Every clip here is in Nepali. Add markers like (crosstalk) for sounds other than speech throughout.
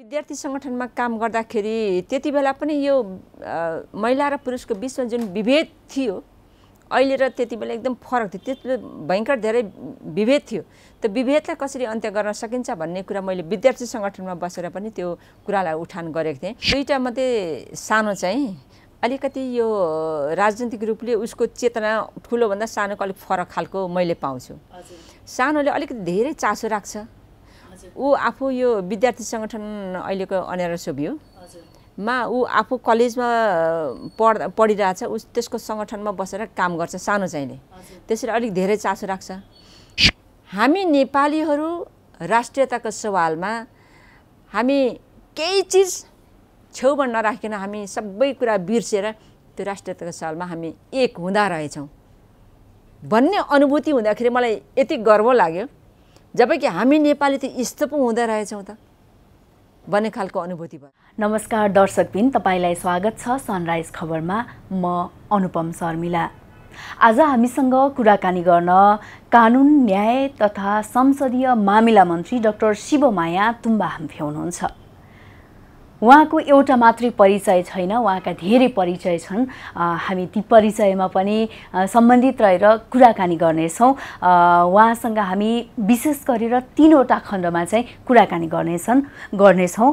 विद्यार्थी सङ्गठनमा काम गर्दाखेरि त्यति बेला पनि यो महिला र पुरुषको बिचमा जुन विभेद थियो अहिले र त्यति बेला एकदम फरक थियो। त्यति बेला भयङ्कर धेरै विभेद थियो। त्यो विभेदलाई कसरी अन्त्य गर्न सकिन्छ भन्ने कुरा मैले विद्यार्थी सङ्गठनमा बसेर पनि त्यो कुरालाई उठान गरेको थिएँ। दुईवटा मात्रै सानो चाहिँ अलिकति यो राजनीतिक रूपले उसको चेतना ठुलोभन्दा सानोको अलिक फरक खालको मैले पाउँछु। सानोले अलिकति धेरै चासो राख्छ। ऊ आफू यो विद्यार्थी सङ्गठन अहिलेको अनेर सोभी हो मा ऊ आफू कलेजमा पढ पढिरहेछ उस त्यसको सङ्गठनमा बसेर काम गर्छ सानो चाहिँले। त्यसरी अलिक धेरै चासो राख्छ। हामी नेपालीहरू राष्ट्रियताको सवालमा हामी केही चिज छेउमा नराखिकन हामी सबै कुरा बिर्सेर त्यो राष्ट्रियताको सवालमा हामी एक हुँदा रहेछौँ। भन्ने अनुभूति हुँदाखेरि मलाई यति गर्व लाग्यो। जबकि हामी नेपाली त यस्तो पो हुँदो रहेछौँ त। भन्ने खालको अनुभूति भयो। नमस्कार दर्शकबिन तपाईँलाई स्वागत छ सनराइज खबरमा। म अनुपम शर्मिला। आज हामीसँग कुराकानी गर्न कानुन न्याय तथा संसदीय मामिला मन्त्री डाक्टर शिवमाया तुम्बा हाम्फे हुनुहुन्छ। उहाँको एउटा मात्रै परिचय छैन उहाँका धेरै परिचय छन्। हामी ती परिचयमा पनि सम्बन्धित रहेर कुराकानी गर्नेछौँ। उहाँसँग हामी विशेष गरेर तिनवटा खण्डमा चाहिँ कुराकानी गर्नेछन् गर्नेछौँ।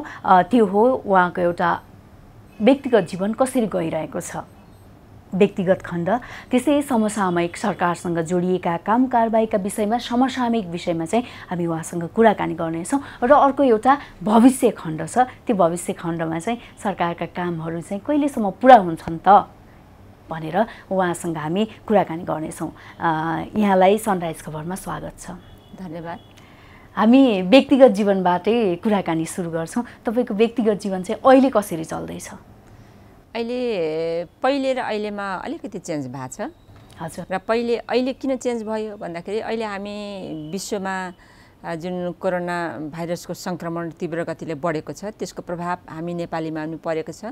त्यो हो उहाँको एउटा व्यक्तिगत जीवन कसरी गइरहेको छ। व्यक्तिगत खण्ड। त्यसै समसामयिक सरकारसँग जोडिएका काम कारबाहीका विषयमा समसामयिक विषयमा चाहिँ हामी उहाँसँग कुराकानी गर्नेछौँ र अर्को एउटा भविष्य खण्ड छ। त्यो भविष्य खण्डमा चाहिँ सरकारका कामहरू चाहिँ कहिलेसम्म पुरा हुन्छन् त भनेर उहाँसँग हामी कुराकानी गर्नेछौँ यहाँलाई सनराइज खबरमा स्वागत छ। धन्यवाद। हामी व्यक्तिगत जीवनबाटै कुराकानी सुरु गर्छौँ। तपाईँको व्यक्तिगत जीवन चाहिँ अहिले कसरी चल्दैछ? अहिले पहिले र अहिलेमा अलिकति चेन्ज भएको छ। हजुर। र पहिले अहिले किन चेन्ज भयो भन्दाखेरि अहिले हामी विश्वमा जुन कोरोना भाइरसको सङ्क्रमण तीव्र गतिले बढेको छ त्यसको प्रभाव हामी नेपालीमा पनि परेको छ।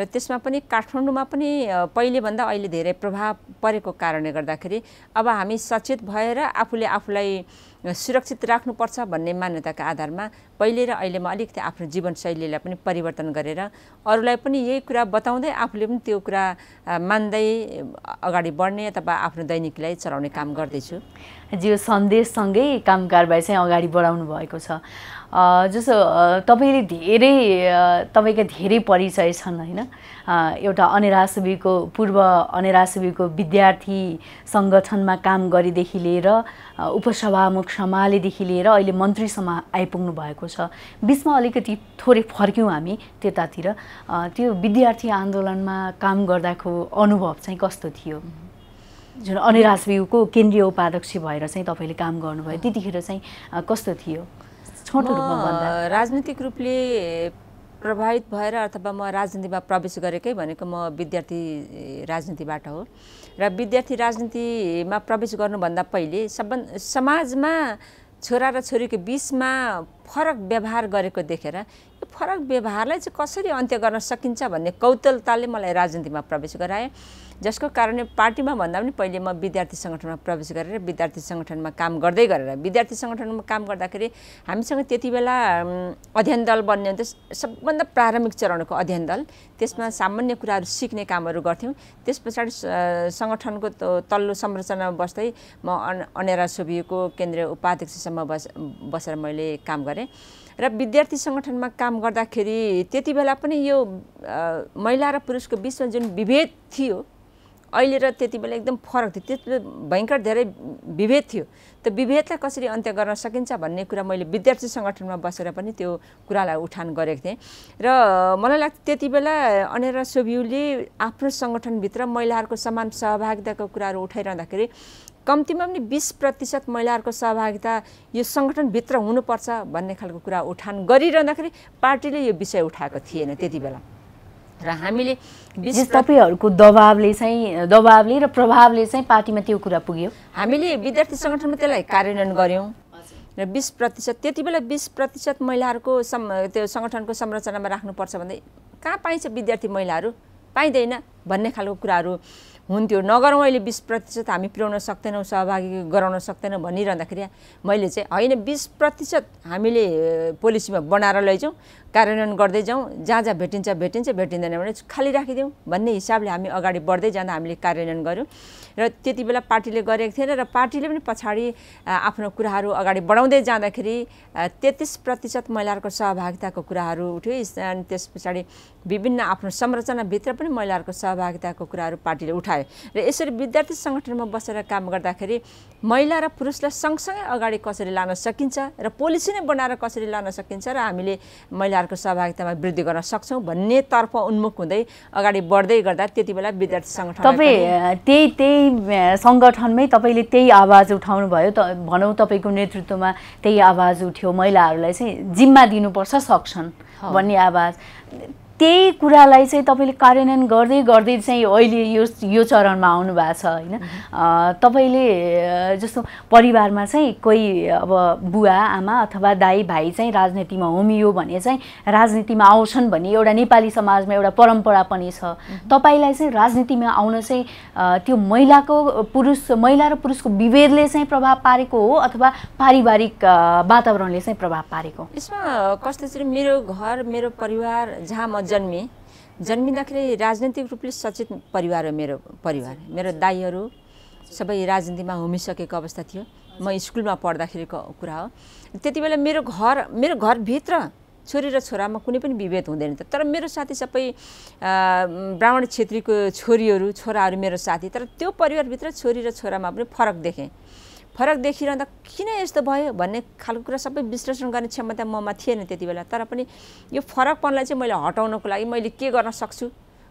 र त्यसमा पनि काठमाडौँमा पनि पहिलेभन्दा अहिले धेरै प्रभाव परेको कारणले गर्दाखेरि अब हामी सचेत भएर आफूले आफूलाई सुरक्षित राख्नुपर्छ भन्ने मान्यताका आधारमा पहिले र अहिलेमा अलिकति आफ्नो जीवनशैलीलाई पनि परिवर्तन गरेर अरूलाई पनि यही कुरा बताउँदै आफूले पनि त्यो कुरा मान्दै अगाडि बढ्ने अथवा आफ्नो दैनिकलाई चलाउने काम गर्दैछु। जियो सन्देशसँगै काम कारबाही चाहिँ अगाडि बढाउनु भएको छ। जस्तो तपाईँले धेरै तपाईँका धेरै परिचय छन् होइन? एउटा अनेरासुबीको पूर्व अनेरासुबीको विद्यार्थी सङ्गठनमा काम गरेदेखि लिएर उपसभामुख सम्हालेदेखि लिएर अहिले मन्त्रीसम्म आइपुग्नु भएको छ। बिचमा अलिकति थोरै फर्क्यौँ हामी त्यतातिर। त्यो विद्यार्थी आन्दोलनमा काम गर्दाको अनुभव चाहिँ कस्तो थियो? जुन अनिराजव्यूको केन्द्रीय उपाध्यक्ष भएर चाहिँ तपाईँले काम गर्नुभयो त्यतिखेर चाहिँ कस्तो थियो? छोटो रूपमा भन्दा? राजनीतिक रूपले प्रभावित भएर अथवा म राजनीतिमा प्रवेश गरेकै भनेको म विद्यार्थी राजनीतिबाट हो। र विद्यार्थी राजनीतिमा प्रवेश गर्नुभन्दा पहिले सब समाजमा छोरा र छोरीको बिचमा फरक व्यवहार गरेको देखेर यो फरक व्यवहारलाई चाहिँ कसरी अन्त्य गर्न सकिन्छ भन्ने कौतलताले मलाई राजनीतिमा प्रवेश गराए। जसको कारणले पार्टीमा भन्दा पनि पहिले म विद्यार्थी सङ्गठनमा प्रवेश गरेर विद्यार्थी सङ्गठनमा काम गर्दै गरेर विद्यार्थी सङ्गठनमा काम गर्दाखेरि हामीसँग त्यति बेला अध्ययन दल बन्ने हुन्थ्यो सबभन्दा प्रारम्भिक चरणको अध्ययन दल। त्यसमा सामान्य कुराहरू सिक्ने कामहरू गर्थ्यौँ। त्यस पछाडि सङ्गठनको तल्लो संरचनामा बस्दै म अनेरा सोभिएको केन्द्रीय उपाध्यक्षसम्म बस बसेर मैले काम गरेँ। र विद्यार्थी सङ्गठनमा काम गर्दाखेरि त्यति बेला पनि यो महिला र पुरुषको बिचमा जुन विभेद थियो अहिले र त्यति बेला एकदम फरक थियो। त्यति बेला भयङ्कर धेरै विभेद थियो। त्यो विभेदलाई कसरी अन्त्य गर्न सकिन्छ भन्ने कुरा मैले विद्यार्थी सङ्गठनमा बसेर पनि त्यो कुरालाई उठान गरेको थिएँ। र मलाई लाग्छ त्यति बेला अनेरा सोभियुले आफ्नो सङ्गठनभित्र महिलाहरूको समान सहभागिताको कुराहरू उठाइरहँदाखेरि कम्तीमा पनि बिस प्रतिशत महिलाहरूको सहभागिता यो सङ्गठनभित्र हुनुपर्छ भन्ने खालको कुरा उठान गरिरहँदाखेरि पार्टीले यो विषय उठाएको थिएन त्यति बेला। र हामीले तपाईँहरूको दबावले चाहिँ दबावले र प्रभावले चाहिँ पार्टीमा त्यो कुरा पुग्यो। हामीले विद्यार्थी सङ्गठनमा त्यसलाई कार्यान्वयन गऱ्यौँ र बिस प्रतिशत त्यति बेला बिस प्रतिशत महिलाहरूको सम् त्यो सङ्गठनको संरचनामा राख्नुपर्छ भन्दै कहाँ पाइन्छ विद्यार्थी महिलाहरू? पाइँदैन। भन्ने खालको कुराहरू हुन्थ्यो। नगरौँ अहिले बिस प्रतिशत हामी पुर्याउन सक्दैनौँ सहभागी गराउन सक्दैनौँ भनिरहँदाखेरि मैले चाहिँ होइन बिस प्रतिशत हामीले पोलिसीमा बनाएर लैजाउँ कार्यान्वयन गर्दै जाउँ जहाँ जहाँ भेटिन्छ भेटिन्छ भेटिँदैन भने खाली राखिदिउँ भन्ने हिसाबले हामी अगाडि बढ्दै जाँदा हामीले कार्यान्वयन गऱ्यौँ। र त्यति बेला पार्टीले गरेको थिएन र पार्टीले पनि पछाडि आफ्नो कुराहरू अगाडि बढाउँदै जाँदाखेरि तेत्तिस प्रतिशत महिलाहरूको सहभागिताको कुराहरू उठ्यो। अनि त्यस पछाडि विभिन्न आफ्नो संरचनाभित्र पनि महिलाहरूको सहभागिताको कुराहरू पार्टीले उठायो। र यसरी विद्यार्थी सङ्गठनमा बसेर काम गर्दाखेरि महिला र पुरुषलाई सँगसँगै अगाडि कसरी लान सकिन्छ र पोलिसी नै बनाएर कसरी लान सकिन्छ र हामीले महिलाहरूको सहभागितामा वृद्धि गर्न सक्छौँ भन्नेतर्फ उन्मुख हुँदै अगाडि बढ्दै गर्दा त्यति बेला विद्यार्थी सङ्गठन तपाईँ त्यही त्यही सङ्गठनमै तपाईँले त्यही आवाज उठाउनु भयो। त भनौँ तपाईँको नेतृत्वमा त्यही आवाज उठ्यो। महिलाहरूलाई चाहिँ जिम्मा दिनुपर्छ सक्छन् भन्ने आवाज। त्यही कुरालाई चाहिँ तपाईँले कार्यान्वयन गर्दै गर्दै चाहिँ अहिले यो यो चरणमा आउनु भएको छ होइन? तपाईँले जस्तो परिवारमा चाहिँ कोही अब बुवा आमा अथवा दाई भाइ चाहिँ राजनीतिमा होमियो भने चाहिँ राजनीतिमा आउँछन् भन्ने एउटा नेपाली समाजमा एउटा परम्परा पनि छ। तपाईँलाई चाहिँ राजनीतिमा आउन चाहिँ त्यो महिलाको पुरुष महिला र पुरुषको विभेदले चाहिँ प्रभाव पारेको हो अथवा पारिवारिक वातावरणले चाहिँ प्रभाव पारेको यसमा कस्तो चाहिँ मेरो घर मेरो परिवार जहाँ म जन्मेँ। जन्मिँदाखेरि राजनैतिक रूपले सचेत परिवार हो मेरो परिवार। मेरो दाईहरू सबै राजनीतिमा होमिसकेको अवस्था थियो। म स्कुलमा पढ्दाखेरिको कुरा हो। त्यति बेला मेरो घर मेरो घरभित्र छोरी र छोरामा कुनै पनि विभेद हुँदैन थियो। तर मेरो साथी सबै ब्राह्मण छेत्रीको छोरीहरू छोराहरू मेरो साथी। तर त्यो परिवारभित्र छोरी र छोरामा पनि फरक देखेँ। फरक देखिरहँदा किन यस्तो भयो भन्ने खालको कुरा सबै विश्लेषण गर्ने क्षमता ममा थिएन त्यति बेला। तर पनि यो फरकपनलाई चाहिँ मैले हटाउनको लागि मैले के गर्न सक्छु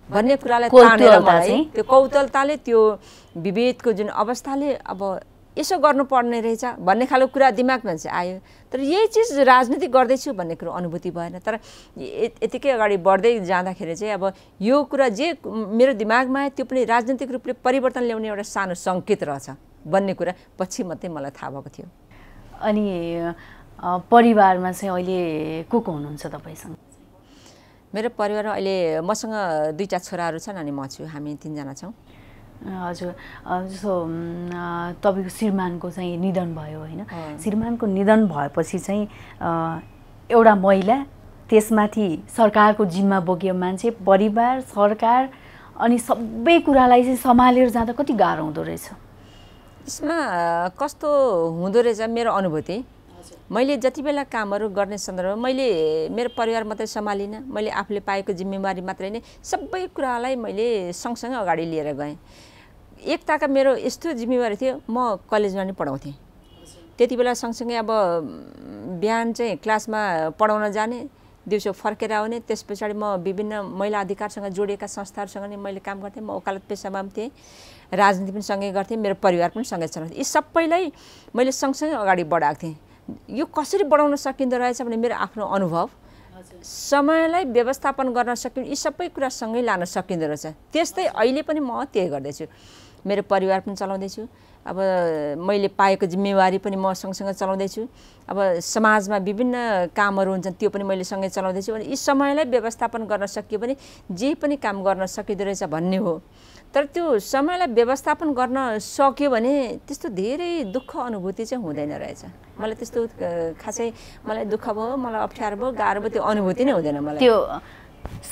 भन्ने कुरालाई तानेर मलाई त्यो कौतलताले त्यो विभेदको जुन अवस्थाले अब यसो गर्नुपर्ने रहेछ भन्ने खालको कुरा दिमागमा चाहिँ आयो। तर यही चिज राजनीति गर्दैछु भन्ने कुरो अनुभूति भएन। तर यतिकै अगाडि बढ्दै जाँदाखेरि चाहिँ अब यो कुरा जे मेरो दिमागमा आयो त्यो पनि राजनीतिक रूपले परिवर्तन ल्याउने एउटा सानो सङ्केत रहेछ। भन्ने कुरा पछि मात्रै मलाई थाहा भएको थियो। अनि परिवारमा चाहिँ अहिले को को हुनुहुन्छ तपाईँसँग? मेरो परिवारमा अहिले मसँग दुईवटा छोराहरू छन् अनि म छु हामी तिनजना छौँ। हजुर। जस्तो तपाईँको श्रीमानको चाहिँ निधन भयो होइन। श्रीमानको निधन भएपछि चाहिँ एउटा महिला त्यसमाथि सरकारको जिम्मा बोकियो मान्छे परिवार सरकार अनि सबै कुरालाई चाहिँ सम्हालेर जाँदा कति गाह्रो हुँदो रहेछ। यसमा कस्तो हुँदो रहेछ मेरो अनुभूति? मैले जति बेला कामहरू गर्ने सन्दर्भमा मैले मेरो परिवार मात्रै सम्हालिनँ मैले आफूले पाएको जिम्मेवारी मात्रै नै सबै कुरालाई मैले सँगसँगै अगाडि लिएर गएँ। एकताका मेरो यस्तो जिम्मेवारी थियो म कलेजमा नि पढाउँथेँ। त्यति बेला सँगसँगै अब बिहान चाहिँ क्लासमा पढाउन जाने दिउँसो फर्केर आउने। त्यस पछाडि म विभिन्न महिला अधिकारसँग जोडिएका संस्थाहरूसँग नै मैले काम गर्थेँ। म वकालत पेसामा पनि थिएँ। राजनीति पनि सँगै गर्थेँ। मेरो परिवार पनि सँगै चलाउँथेँ यी सबैलाई मैले सँगसँगै अगाडि बढाएको थिएँ। यो कसरी बढाउन सकिँदो रहेछ भने मेरो आफ्नो अनुभव। समयलाई व्यवस्थापन गर्न सकिने यी सबै कुरा सँगै लान सकिँदो रहेछ। त्यस्तै अहिले पनि म त्यही गर्दैछु। मेरो परिवार पनि चलाउँदैछु। अब मैले पाएको जिम्मेवारी पनि म सँगसँगै चलाउँदैछु। अब समाजमा विभिन्न कामहरू हुन्छन् त्यो पनि मैले सँगै चलाउँदैछु अनि यी समयलाई व्यवस्थापन गर्न सकियो भने जे पनि काम गर्न सकिँदो रहेछ भन्ने हो। तर त्यो समयलाई व्यवस्थापन गर्न सक्यो भने त्यस्तो धेरै दुःख अनुभूति चाहिँ हुँदैन रहेछ। मलाई त्यस्तो खासै मलाई दुःख भयो मलाई अप्ठ्यारो भयो गाह्रो भयो त्यो अनुभूति नै हुँदैन मलाई। त्यो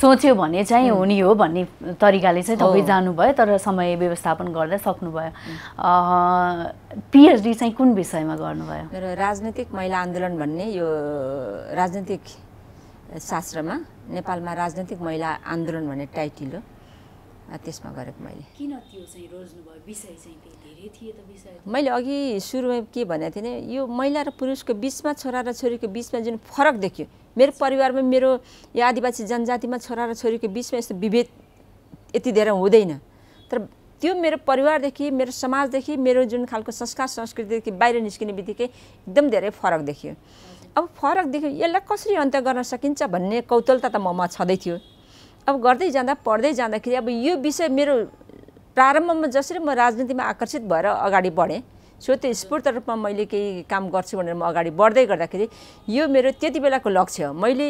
सोच्यो भने चाहिँ हुने हो भन्ने तरिकाले चाहिँ तपाईँ जानुभयो तर समय व्यवस्थापन गर्दा सक्नुभयो। पिएचडी चाहिँ कुन विषयमा गर्नुभयो? मेरो राजनैतिक महिला आन्दोलन भन्ने यो राजनैतिक शास्त्रमा नेपालमा राजनैतिक महिला आन्दोलन भन्ने टाइटिल हो। त्यसमा गरेको मैले। किन त्यो चाहिँ रोज्नुभयो? विषय चाहिँ धेरै थिए त विषय मैले अघि सुरुमा के भनेको थिएँ भने यो महिला र पुरुषको बिचमा छोरा र छोरीको बिचमा जुन फरक देखियो मेरो परिवारमा मेरो यो आदिवासी जनजातिमा छोरा र छोरीको बिचमा यस्तो विभेद यति धेरै हुँदैन। तर त्यो मेरो परिवारदेखि मेरो समाजदेखि मेरो जुन खालको संस्कार संस्कृतिदेखि बाहिर निस्किने बित्तिकै एकदम धेरै फरक देखियो। अब फरक देखियो यसलाई कसरी अन्त गर्न सकिन्छ भन्ने कौतलता त ममा छँदै थियो। अब गर्दै जाँदा पढ्दै जाँदाखेरि अब यो विषय मेरो प्रारम्भमा जसरी म राजनीतिमा आकर्षित भएर अगाडि बढेँ सो त्यो स्फूर्त रूपमा मैले केही काम गर्छु भनेर म अगाडि बढ्दै गर्दाखेरि यो मेरो त्यति बेलाको लक्ष्य हो। मैले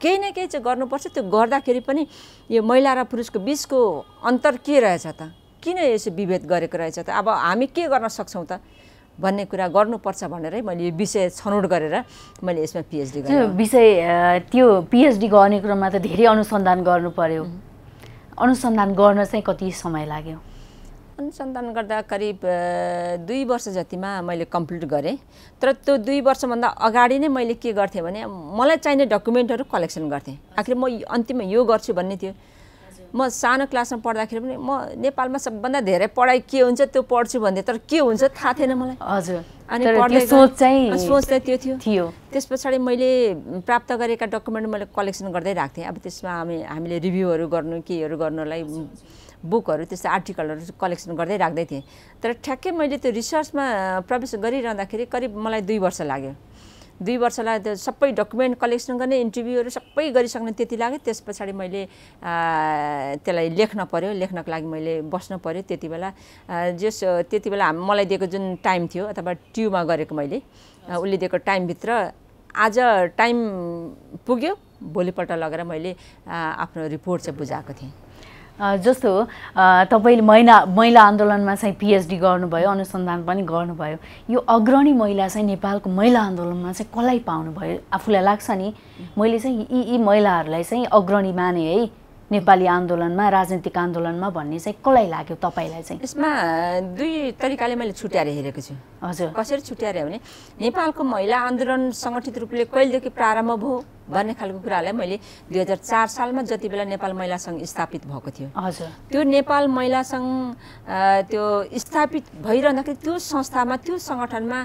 केही न केही चाहिँ गर्नुपर्छ त्यो गर्दाखेरि पनि यो महिला र पुरुषको बिचको अन्तर के रहेछ त? किन यसो विभेद गरेको रहेछ त? अब हामी के गर्न सक्छौँ त? भन्ने कुरा गर्नुपर्छ भनेरै मैले यो विषय छनौट गरेर मैले यसमा पिएचडी गरेँ। विषय त्यो पिएचडी गर्ने क्रममा त धेरै अनुसन्धान गर्नु पर्यो। अनुसन्धान गर्न चाहिँ कति समय लाग्यो? अनुसन्धान गर्दा करिब दुई वर्ष जतिमा मैले कम्प्लिट गरेँ। तर त्यो दुई वर्षभन्दा अगाडि नै मैले के गर्थेँ भने मलाई चाहिने डकुमेन्टहरू कलेक्सन गर्थेँ। आखिर म अन्तिममा यो गर्छु भन्ने थियो। म सानो क्लासमा पढ्दाखेरि पनि म नेपालमा सबभन्दा धेरै पढाइ के हुन्छ त्यो पढ्छु भन्थेँ तर के हुन्छ थाहा थिएन मलाई। हजुर। अनि सोच चाहिँ सोच चाहिँ त्यो थियो। थियो। त्यस पछाडि मैले प्राप्त गरेका डकुमेन्ट मैले कलेक्सन गर्दै राख्थेँ। अब त्यसमा हामी हामीले रिभ्यूहरू गर्नु केहरू गर्नुलाई बुकहरू त्यस्तो आर्टिकलहरू कलेक्सन गर्दै राख्दै थिएँ। तर ठ्याक्कै मैले त्यो रिसर्चमा प्रवेश गरिरहँदाखेरि करिब मलाई दुई वर्ष लाग्यो। दुई वर्षलाई सबै डकुमेन्ट कलेक्सन गर्ने इन्टरभ्यूहरू सबै गरिसक्ने त्यति लाग्यो। त्यस पछाडि मैले त्यसलाई लेख्न पऱ्यो लेख्नको लागि मैले बस्नु पऱ्यो त्यति बेला। जस त्यति बेला मलाई दिएको जुन टाइम थियो अथवा ट्युमा गरेको मैले उसले दिएको टाइमभित्र आज टाइम पुग्यो। भोलिपल्ट लगेर मैले आफ्नो रिपोर्ट चाहिँ बुझाएको थिएँ। जस्तो तपाईँले महिला महिला आन्दोलनमा चाहिँ पिएचडी गर्नुभयो अनुसन्धान पनि गर्नुभयो। यो अग्रणी महिला चाहिँ नेपालको महिला आन्दोलनमा चाहिँ कसलाई पाउनुभयो? आफूलाई लाग्छ नि मैले चाहिँ यी यी महिलाहरूलाई चाहिँ अग्रणी माने है नेपाली आन्दोलनमा राजनीतिक आन्दोलनमा भन्ने चाहिँ कसलाई लाग्यो तपाईँलाई चाहिँ? यसमा दुई तरिकाले मैले छुट्याएर हेरेको छु। हजुर। कसरी छुट्याएर भने नेपालको महिला आन्दोलन सङ्गठित रूपले कहिलेदेखि प्रारम्भ भयो? भन्ने खालको कुरालाई मैले दुई हजार चार सालमा जति बेला नेपाल महिला सङ्घ स्थापित भएको थियो। हजुर। त्यो नेपाल महिला सङ्घ त्यो स्थापित भइरहँदाखेरि त्यो संस्थामा त्यो सङ्गठनमा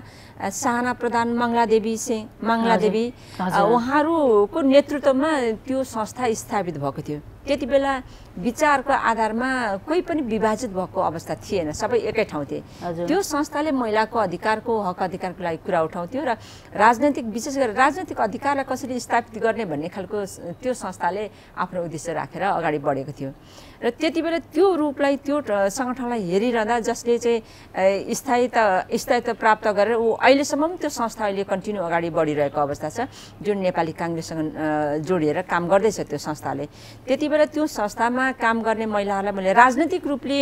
साना प्रधान मङ्गलादेवी सिंह मङ्गलादेवी उहाँहरूको नेतृत्वमा त्यो संस्था स्थापित भएको थियो। त्यति बेला विचारको आधारमा कोही पनि विभाजित भएको अवस्था थिएन। सबै एकै ठाउँ थिए। त्यो संस्थाले महिलाको अधिकारको हक अधिकारको लागि कुरा उठाउँथ्यो र राजनैतिक विशेष गरेर राजनैतिक अधिकारलाई कसरी स्थापित गर्ने भन्ने खालको त्यो संस्थाले आफ्नो उद्देश्य राखेर अगाडि बढेको थियो। र त्यति बेला त्यो रूपलाई त्यो सङ्गठनलाई हेरिरहँदा जसले चाहिँ स्थायीता स्थायित्व प्राप्त गरेर ऊ अहिलेसम्म पनि त्यो संस्था अहिले कन्टिन्यू अगाडि बढिरहेको अवस्था छ जुन नेपाली काङ्ग्रेससँग जोडिएर काम गर्दैछ त्यो संस्थाले। त्यति बेला त्यो संस्थामा काम गर्ने महिलाहरूलाई मैले राजनैतिक रूपले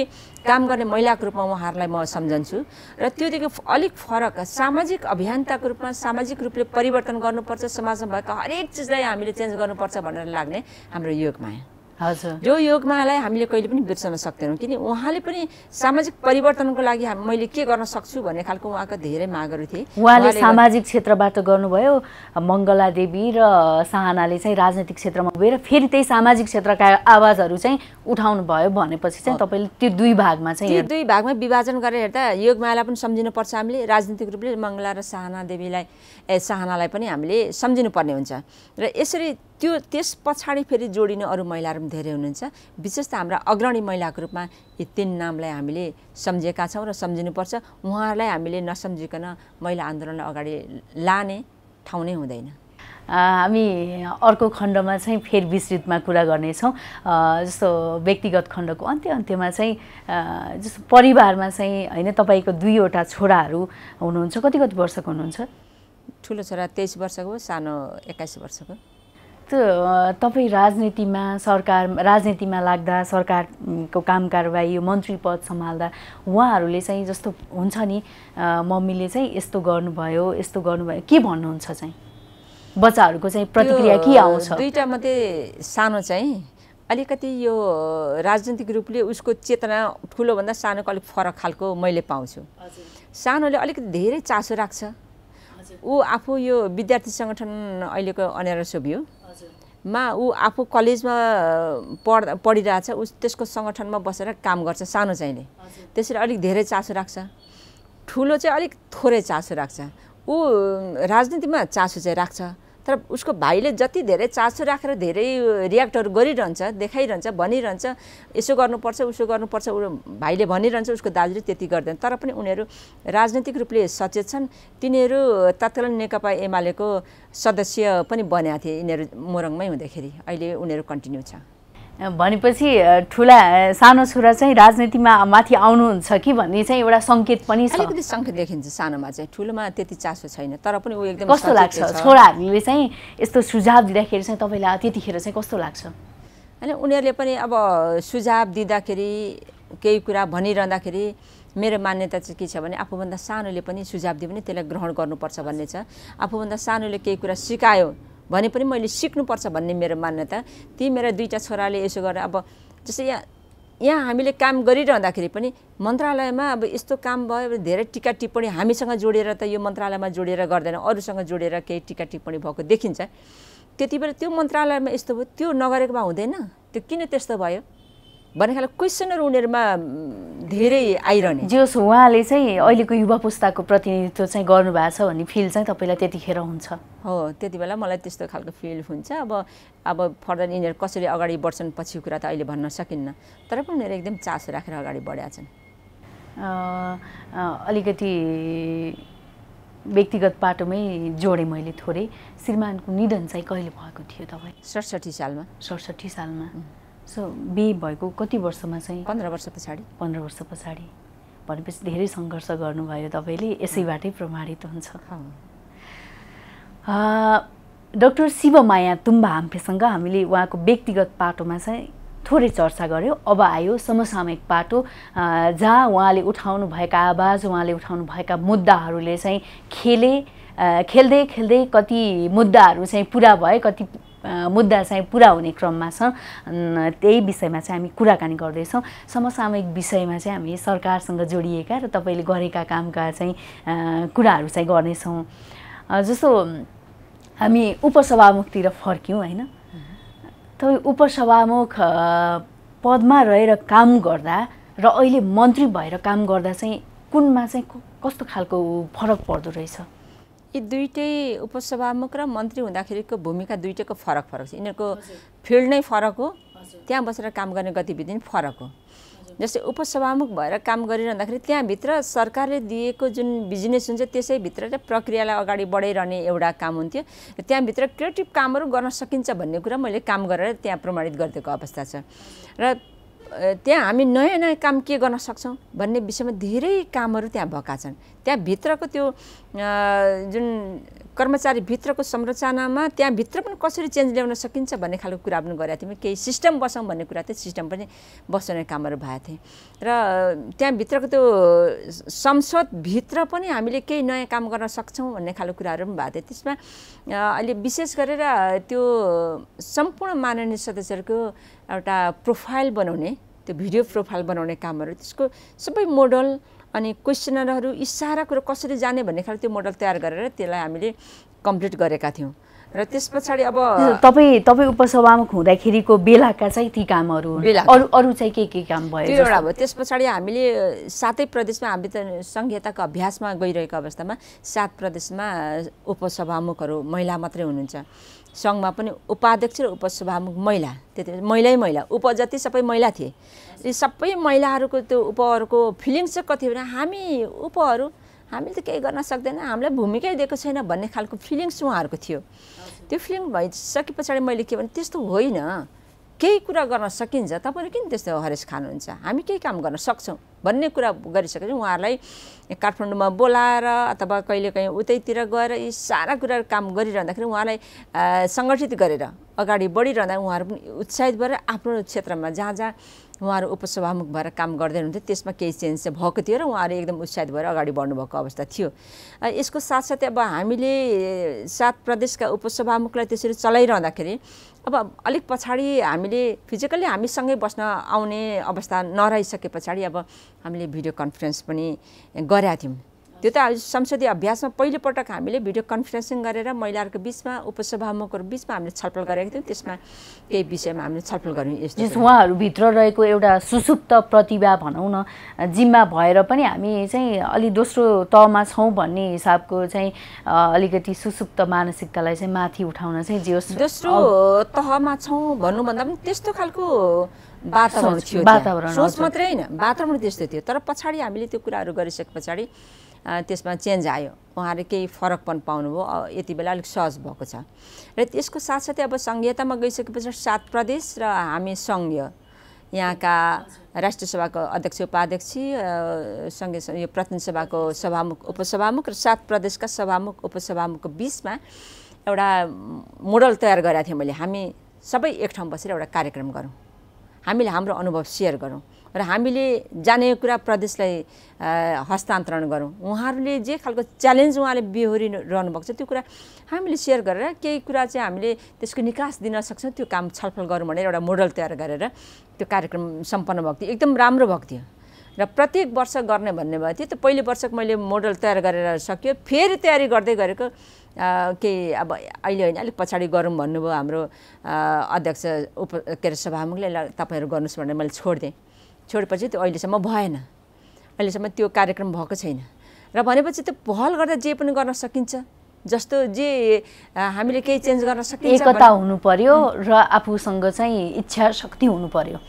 काम गर्ने महिलाको रूपमा उहाँहरूलाई म सम्झन्छु र त्योदेखि अलिक फरक सामाजिक अभियन्ताको रूपमा सामाजिक रूपले परिवर्तन गर्नुपर्छ समाजमा भएका हरेक चिजलाई हामीले चेन्ज गर्नुपर्छ भनेर लाग्ने हाम्रो योगमाया हजुर। जो योगमालाई हामीले कहिले पनि बिर्सन सक्दैनौँ। किन? उहाँले पनि सामाजिक परिवर्तनको लागि मैले के गर्न सक्छु भन्ने खालको उहाँको धेरै मागहरू थिए। उहाँले सामाजिक क्षेत्रबाट गर्नुभयो मङ्गला देवी र साहनाले चाहिँ राजनैतिक क्षेत्रमा गएर फेरि त्यही सामाजिक क्षेत्रका आवाजहरू चाहिँ उठाउनु भयो भनेपछि चाहिँ तपाईँले त्यो दुई भागमा चाहिँ दुई भागमा विभाजन गरेर हेर्दा योगमायालाई पनि सम्झिनुपर्छ हामीले राजनीतिक रूपले मङ्गला र साहना देवीलाई ए साहनालाई पनि हामीले सम्झिनुपर्ने हुन्छ। र यसरी त्यो त्यस पछाडि फेरि जोडिने अरू महिलाहरू पनि धेरै हुनुहुन्छ। विशेष त हाम्रा अग्रणी महिलाको रूपमा यी तिन नामलाई हामीले सम्झेका छौँ र सम्झिनुपर्छ। उहाँहरूलाई हामीले नसम्झिकन महिला आन्दोलनलाई अगाडि लाने ठाउँ नै हुँदैन। हामी अर्को खण्डमा चाहिँ फेरि विस्तृतमा कुरा गर्नेछौँ। जस्तो व्यक्तिगत खण्डको अन्त्य अन्त्यमा चाहिँ जस्तो परिवारमा चाहिँ होइन तपाईँको दुईवटा छोराहरू हुनुहुन्छ। कति कति वर्षको हुनुहुन्छ? ठुलो छोरा तेइस वर्षको सानो एक्काइस वर्षको। तपाईँ राजनीतिमा सरकार राजनीतिमा लाग्दा सरकारको काम कारवाही यो मन्त्री पद सम्हाल्दा उहाँहरूले चाहिँ जस्तो हुन्छ नि मम्मीले चाहिँ यस्तो गर्नुभयो यस्तो गर्नुभयो के भन्नुहुन्छ चाहिँ? बच्चाहरूको चाहिँ प्रतिक्रिया के आउँछ? दुईवटा मात्रै सानो चाहिँ अलिकति यो राजनीतिक रूपले उसको चेतना ठुलोभन्दा सानोको अलिक फरक खालको मैले पाउँछु। सानोले अलिकति धेरै चासो राख्छ। ऊ आफू यो विद्यार्थी सङ्गठन अहिलेको अनेर सोभियो मा ऊ आफू कलेजमा पढ पढिरहेछ उस त्यसको सङ्गठनमा बसेर काम गर्छ सानो चाहिँले। त्यसरी अलिक धेरै चासो राख्छ। ठुलो चाहिँ अलिक थोरै चासो राख्छ। ऊ राजनीतिमा चासो चाहिँ राख्छ। तर उसको भाइले जति धेरै चासो राखेर धेरै रियाक्टहरू गरिरहन्छ देखाइरहन्छ भनिरहन्छ यसो गर्नुपर्छ उसो गर्नुपर्छ ऊ भाइले भनिरहन्छ उसको दाजुले त्यति गर्दैन। तर पनि उनीहरू राजनैतिक रूपले सचेत छन्। तिनीहरू तत्कालीन नेकपा एमालेको सदस्य पनि बनेका थिए। यिनीहरू मोरङमै हुँदाखेरि। अहिले उनीहरू कन्टिन्यू छ। भनेपछि ठुला सानो छोरा चाहिँ राजनीतिमा माथि आउनुहुन्छ कि भन्ने चाहिँ एउटा सङ्केत पनि छ। अलिकति सङ्केत देखिन्छ सानोमा चाहिँ। ठुलोमा त्यति चासो छैन। तर पनि ऊ एकदम कस्तो लाग्छ? छोराहरूले चाहिँ यस्तो सुझाव दिँदाखेरि चाहिँ तपाईँलाई त्यतिखेर चाहिँ कस्तो लाग्छ? होइन उनीहरूले पनि अब सुझाव दिँदाखेरि केही कुरा भनिरहँदाखेरि मेरो मान्यता चाहिँ के छ भने आफूभन्दा सानोले पनि सुझाव दियो भने त्यसलाई ग्रहण गर्नुपर्छ भन्ने छ। आफूभन्दा सानोले केही कुरा सिकायो भने पनि मैले सिक्नुपर्छ भन्ने मेरो मान्यता। ती मेरा दुईवटा छोराले यसो गरेर अब जस्तै यहाँ यहाँ हामीले काम गरिरहँदाखेरि पनि मन्त्रालयमा अब यस्तो काम भयो धेरै टिका टिप्पणी हामीसँग जोडेर त यो मन्त्रालयमा जोडेर गर्दैन अरूसँग जोडेर केही टिका टिप्पणी भएको देखिन्छ। त्यति बेला त्यो मन्त्रालयमा यस्तो भयो त्यो नगरेकोमा हुँदैन। त्यो किन त्यस्तो भयो? भन्ने खालको क्वेसनहरू उनीहरूमा धेरै आइरहने। होस् उहाँले चाहिँ अहिलेको युवा पुस्ताको प्रतिनिधित्व चाहिँ गर्नुभएको छ भन्ने फिल चाहिँ तपाईँलाई त्यतिखेर हुन्छ। हो त्यति बेला मलाई त्यस्तो खालको फिल हुन्छ। अब अब फर्दर यिनीहरू कसरी अगाडि बढ्छन् पछि कुरा त अहिले भन्न सकिन्न। तर पनि उनीहरू एकदम चासो राखेर अगाडि बढेका छन्। अलिकति व्यक्तिगत पाटोमै जोडेँ मैले थोरै। श्रीमानको निधन चाहिँ कहिले भएको थियो तपाईँ? सडसठी सालमा। सडसठी सालमा। सो बिहे भएको कति वर्षमा चाहिँ? पन्ध्र वर्ष पछाडि। पन्ध्र वर्ष पछाडि। भनेपछि धेरै सङ्घर्ष गर्नुभयो तपाईँले यसैबाटै प्रमाणित हुन्छ। डक्टर शिवमाया तुम्बा हाम्फेसँग हामीले उहाँको व्यक्तिगत पाटोमा चाहिँ थोरै चर्चा गऱ्यौँ अब आयो समसामयिक पाटो। जहाँ उहाँले उठाउनु भएका आवाज उहाँले उठाउनु भएका मुद्दाहरूले चाहिँ खेले खेल्दै खेल्दै कति मुद्दाहरू चाहिँ पुरा भए कति मुद्दा चाहिँ पुरा हुने क्रममा छ। त्यही विषयमा चाहिँ हामी कुराकानी गर्दैछौँ। समसामयिक विषयमा चाहिँ हामी सरकारसँग जोडिएका र तपाईँले गरेका कामका चाहिँ कुराहरू चाहिँ गर्नेछौँ। जस्तो हामी उपसभामुखतिर फर्क्यौँ होइन? तपाईँ उपसभामुख पदमा रहेर काम गर्दा र अहिले मन्त्री भएर काम गर्दा चाहिँ कुनमा चाहिँ कस्तो खालको फरक पर्दो रहेछ? यी दुइटै उपसभामुख र मन्त्री हुँदाखेरिको भूमिका दुइटैको फरक फरक छ। यिनीहरूको फिल्ड नै फरक हो। त्यहाँ बसेर काम गर्ने गतिविधि नै फरक हो। जस्तै उपसभामुख भएर काम गरिरहँदाखेरि त्यहाँभित्र सरकारले दिएको जुन बिजनेस हुन्छ त्यसैभित्र चाहिँ प्रक्रियालाई अगाडि बढाइरहने एउटा काम हुन्थ्यो। त्यहाँभित्र क्रिएटिभ कामहरू गर्न सकिन्छ भन्ने कुरा मैले काम गरेर त्यहाँ प्रमाणित गरिदिएको अवस्था छ। र त्यहाँ हामी नयाँ नयाँ काम के गर्न सक्छौँ भन्ने विषयमा धेरै कामहरू त्यहाँ भएका छन्। त्यहाँभित्रको त्यो जुन कर्मचारीभित्रको संरचनामा त्यहाँभित्र पनि कसरी चेन्ज ल्याउन सकिन्छ भन्ने खालको कुरा पनि गरेका थियौँ। केही सिस्टम बसौँ भन्ने कुरा थियो सिस्टम पनि बसाउने कामहरू भएको थिए। र त्यहाँभित्रको त्यो संसदभित्र पनि हामीले केही नयाँ काम गर्न सक्छौँ भन्ने खालको कुराहरू पनि भएको थियो त्यसमा अहिले विशेष गरेर त्यो सम्पूर्ण माननीय सदस्यहरूको एउटा प्रोफाइल बनाउने त्यो भिडियो प्रोफाइल बनाउने कामहरू त्यसको सबै मोडल अनि क्वेसनरहरू यी सारा कुरो कसरी जाने भन्ने खालको त्यो मोडल तयार गरेर त्यसलाई हामीले कम्प्लिट गरेका थियौँ। र त्यस पछाडि अब (laughs) तपाईँ तपाईँ उपसभामुख हुँदाखेरिको बेलाका चाहिँ ती कामहरू अरू अरू चाहिँ के के काम भयो त्यो एउटा भयो त्यस पछाडि हामीले सातै प्रदेशमा हामी त सङ्घीयताको अभ्यासमा गइरहेको अवस्थामा सात प्रदेशमा उपसभामुखहरू महिला मात्रै हुनुहुन्छ। सङ्घमा पनि उपाध्यक्ष र उपसभामुख महिला त्यति महिलै महिला उप जति सबै महिला थिए। यी सबै महिलाहरूको त्यो उपहरूको फिलिङ्स चाहिँ कति भने हामी उपहरू हामीले त केही गर्न सक्दैन हामीलाई भूमिकै दिएको छैन भन्ने खालको फिलिङ्स उहाँहरूको थियो। त्यो फिलिङ भइसके पछाडि मैले के भने त्यस्तो होइन। केही कुरा गर्न सकिन्छ। तपाईँहरू किन त्यस्तो हरेस खानुहुन्छ? हामी केही काम गर्न सक्छौँ। भन्ने कुरा गरिसकेपछि उहाँहरूलाई काठमाडौँमा बोलाएर अथवा कहिले कहीँ उतैतिर गएर यी सारा कुराहरू काम गरिरहँदाखेरि उहाँलाई सङ्गठित गरेर अगाडि बढिरहँदा उहाँहरू पनि उत्साहित भएर आफ्नो क्षेत्रमा जहाँ जहाँ उहाँहरू उपसभामुख भएर काम गर्दै हुनुहुन्थ्यो। त्यसमा केही चेन्ज चाहिँ भएको थियो र उहाँहरू एकदम उत्साहित भएर अगाडि बढ्नुभएको अवस्था थियो। यसको साथसाथै अब हामीले सात प्रदेशका उपसभामुखलाई त्यसरी चलाइरहँदाखेरि अब अलिक पछाडि हामीले फिजिकल्ली हामीसँगै बस्न आउने अवस्था नरहिसके पछाडि अब हामीले भिडियो कन्फरेन्स पनि गरेका थियौँ। त्यो त संसदीय अभ्यासमा पहिलोपटक हामीले भिडियो कन्फरेन्सिङ गरेर महिलाहरूको बिचमा उपसभामुखहरू बिचमा हामीले छलफल गरेका थियौँ। त्यसमा केही विषयमा हामीले छलफल गऱ्यौँ यस्तो उहाँहरूभित्र रहेको एउटा सुसुप्त प्रतिभा भनौँ न जिम्मा भएर पनि हामी चाहिँ अलि दोस्रो तहमा छौँ भन्ने हिसाबको चाहिँ अलिकति सुसुप्त मानसिकतालाई चाहिँ माथि उठाउन चाहिँ जे होस् दोस्रो तहमा छौँ भन्नुभन्दा पनि त्यस्तो खालको वातावरण थियो वातावरण सोच मात्रै होइन वातावरण त्यस्तो थियो। तर पछाडि हामीले त्यो कुराहरू गरिसके पछाडि त्यसमा चेन्ज आयो। उहाँहरूले केही फरक पनि पाउनुभयो। यति बेला अलिक सहज भएको छ। र त्यसको साथसाथै अब सङ्घीयतामा गइसकेपछि सात प्रदेश र हामी सङ्घीय यहाँका राष्ट्रिय सभाको अध्यक्ष उपाध्यक्ष सङ्घीय यो प्रतिनिधि सभाको सभामुख उपसभामुख र सात प्रदेशका सभामुख उपसभामुखको बिचमा एउटा मोडल तयार गरेको थिएँ मैले। हामी सबै एक ठाउँ बसेर एउटा कार्यक्रम गरौँ। हामीले हाम्रो अनुभव सेयर गरौँ र हामीले जानेको कुरा प्रदेशलाई हस्तान्तरण गरौँ। उहाँहरूले जे खालको च्यालेन्ज उहाँले बेहोरी रहनुभएको छ त्यो कुरा हामीले सेयर गरेर केही कुरा चाहिँ हामीले त्यसको निकास दिन सक्छौँ त्यो काम छलफल गरौँ भनेर एउटा मोडल तयार गरेर त्यो कार्यक्रम सम्पन्न भएको थियो। एकदम राम्रो भएको थियो। र प्रत्येक वर्ष गर्ने भन्ने भयो थियो त्यो पहिलो वर्ष मैले मोडल तयार गरेर सक्यो। फेरि तयारी गर्दै गरेको केही अब अहिले होइन अलिक पछाडि गरौँ भन्नुभयो हाम्रो अध्यक्ष उप के अरे सभामुखले। तपाईँहरू गर्नुहोस् भनेर मैले छोडिदिएँ। छोडेपछि त्यो अहिलेसम्म भएन। अहिलेसम्म त्यो कार्यक्रम भएको छैन। र भनेपछि त्यो पहल गर्दा जे पनि गर्न सकिन्छ जस्तो जे हामीले केही चेन्ज गर्न सकिन्छ एकता हुनु पर्यो र आफूसँग चाहिँ इच्छा शक्ति हुनु पर्यो।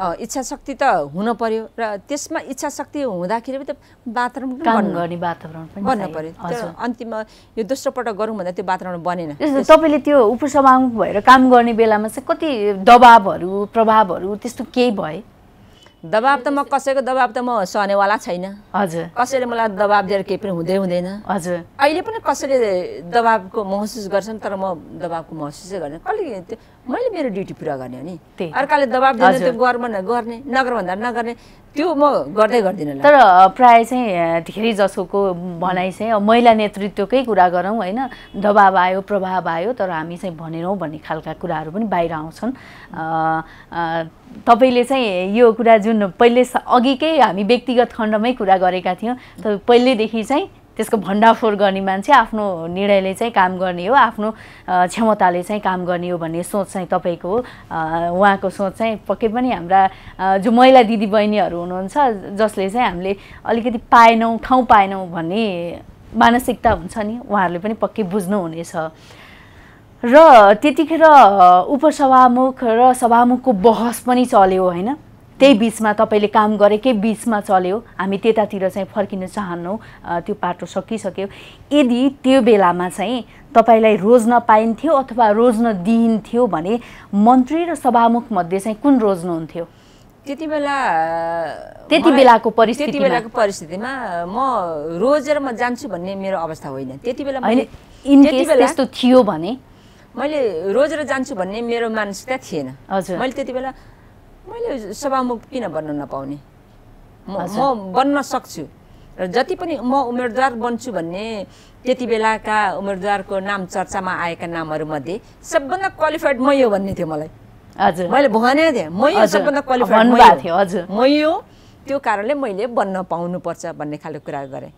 इच्छा शक्ति त हुन पर्यो र त्यसमा इच्छा शक्ति हुँदाखेरि त वातावरण गर्ने वातावरण बन्न पर्यो। अन्तिममा यो दोस्रो पटक गरौँ भन्दा त्यो वातावरण बनेन। तपाईँले त्यो उपसभामुख भएर काम गर्ने बेलामा चाहिँ कति दबाबहरू प्रभावहरू त्यस्तो केही भए? दबाब त म कसैको दबाब त म सहनेवाला छैन। हजुर। कसैले मलाई दबाब दिएर केही पनि हुँदै हुँदैन। हजुर। अहिले पनि कसैले दबाबको महसुस गर्छन् तर म दबाबको महसुसै गर्दैन। कहिले त्यो मैले मेरो ड्युटी पुरा गर्ने हो नि। अर्काले दबाब दिने त्यो गर गर्ने नगर भन्दा नगर्ने। त्यो म गर्दै गर्दिनँ तर प्राय चाहिँ धेरै जसोको भनाइ चाहिँ महिला नेतृत्वकै कुरा गरौँ होइन? दबाब आयो प्रभाव आयो तर हामी चाहिँ भनेनौँ भन्ने खालका कुराहरू पनि बाहिर आउँछन्। तपाईँले चाहिँ यो कुरा जुन पहिले अघिकै हामी व्यक्तिगत खण्डमै कुरा गरेका थियौँ तर पहिल्यैदेखि चाहिँ त्यसको भण्डाफोर गर्ने मान्छे आफ्नो निर्णयले चाहिँ काम गर्ने हो आफ्नो क्षमताले चाहिँ काम गर्ने हो भन्ने सोच चाहिँ तपाईँको उहाँको सोच चाहिँ पक्कै पनि हाम्रा जो महिला दिदीबहिनीहरू हुनुहुन्छ जसले चाहिँ हामीले अलिकति पाएनौँ ठाउँ पाएनौँ भन्ने मानसिकता हुन्छ नि उहाँहरूले पनि पक्कै बुझ्नुहुनेछ। र त्यतिखेर उपसभामुख र सभामुखको बहस पनि चल्यो होइन? त्यही बिचमा तपाईँले काम गरेकै बिचमा चल्यो। हामी त्यतातिर चाहिँ फर्किन चाहन्नौँ त्यो पाटो सकिसक्यो। यदि त्यो बेलामा चाहिँ तपाईँलाई रोज्न पाइन्थ्यो अथवा रोज्न दिइन्थ्यो भने मन्त्री र सभामुख मध्ये चाहिँ कुन रोज्नुहुन्थ्यो? त्यति बेला त्यति बेलाको परिस्थिति त्यति बेलाको परिस्थितिमा म रोजेर म जान्छु भन्ने मेरो अवस्था होइन। त्यति बेला त्यस्तो थियो भने? मैले रोजेर जान्छु भन्ने मेरो मानसिकता थिएन। हजुर। मैले त्यति बेला मैले सभामुख किन बन्न नपाउने? म म बन्न सक्छु। र जति पनि म उम्मेदवार बन्छु भन्ने त्यति बेलाका उम्मेदवारको नाम चर्चामा आएका नामहरूमध्ये सबभन्दा क्वालिफाइड मै हो भन्ने थियो मलाई। हजुर। मैले भने थिएँ मै सबभन्दा क्वालिफाइड थियो हजुर। मै हो त्यो कारणले मैले बन्न पाउनुपर्छ भन्ने खालको कुरा गरेँ।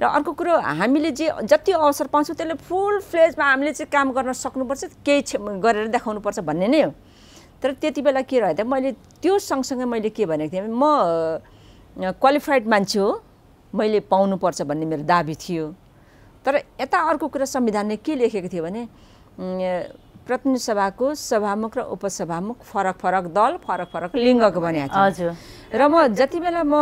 र अर्को कुरो हामीले जे जति अवसर पाउँछौँ त्यसले फुल फ्लेजमा हामीले चाहिँ काम गर्न सक्नुपर्छ केही गरेर देखाउनुपर्छ भन्ने नै हो। तर त्यति बेला के रह्यो त मैले त्यो सँगसँगै मैले के भनेको थिएँ म क्वालिफाइड मान्छे हो मैले पाउनुपर्छ भन्ने मेरो दाबी थियो। तर यता अर्को कुरा संविधानले के लेखेको थियो भने प्रतिनिधि सभाको सभामुख र उपसभामुख फरक फरक दल फरक फरक लिङ्गको भनेको थियो। हजुर। र म जति बेला म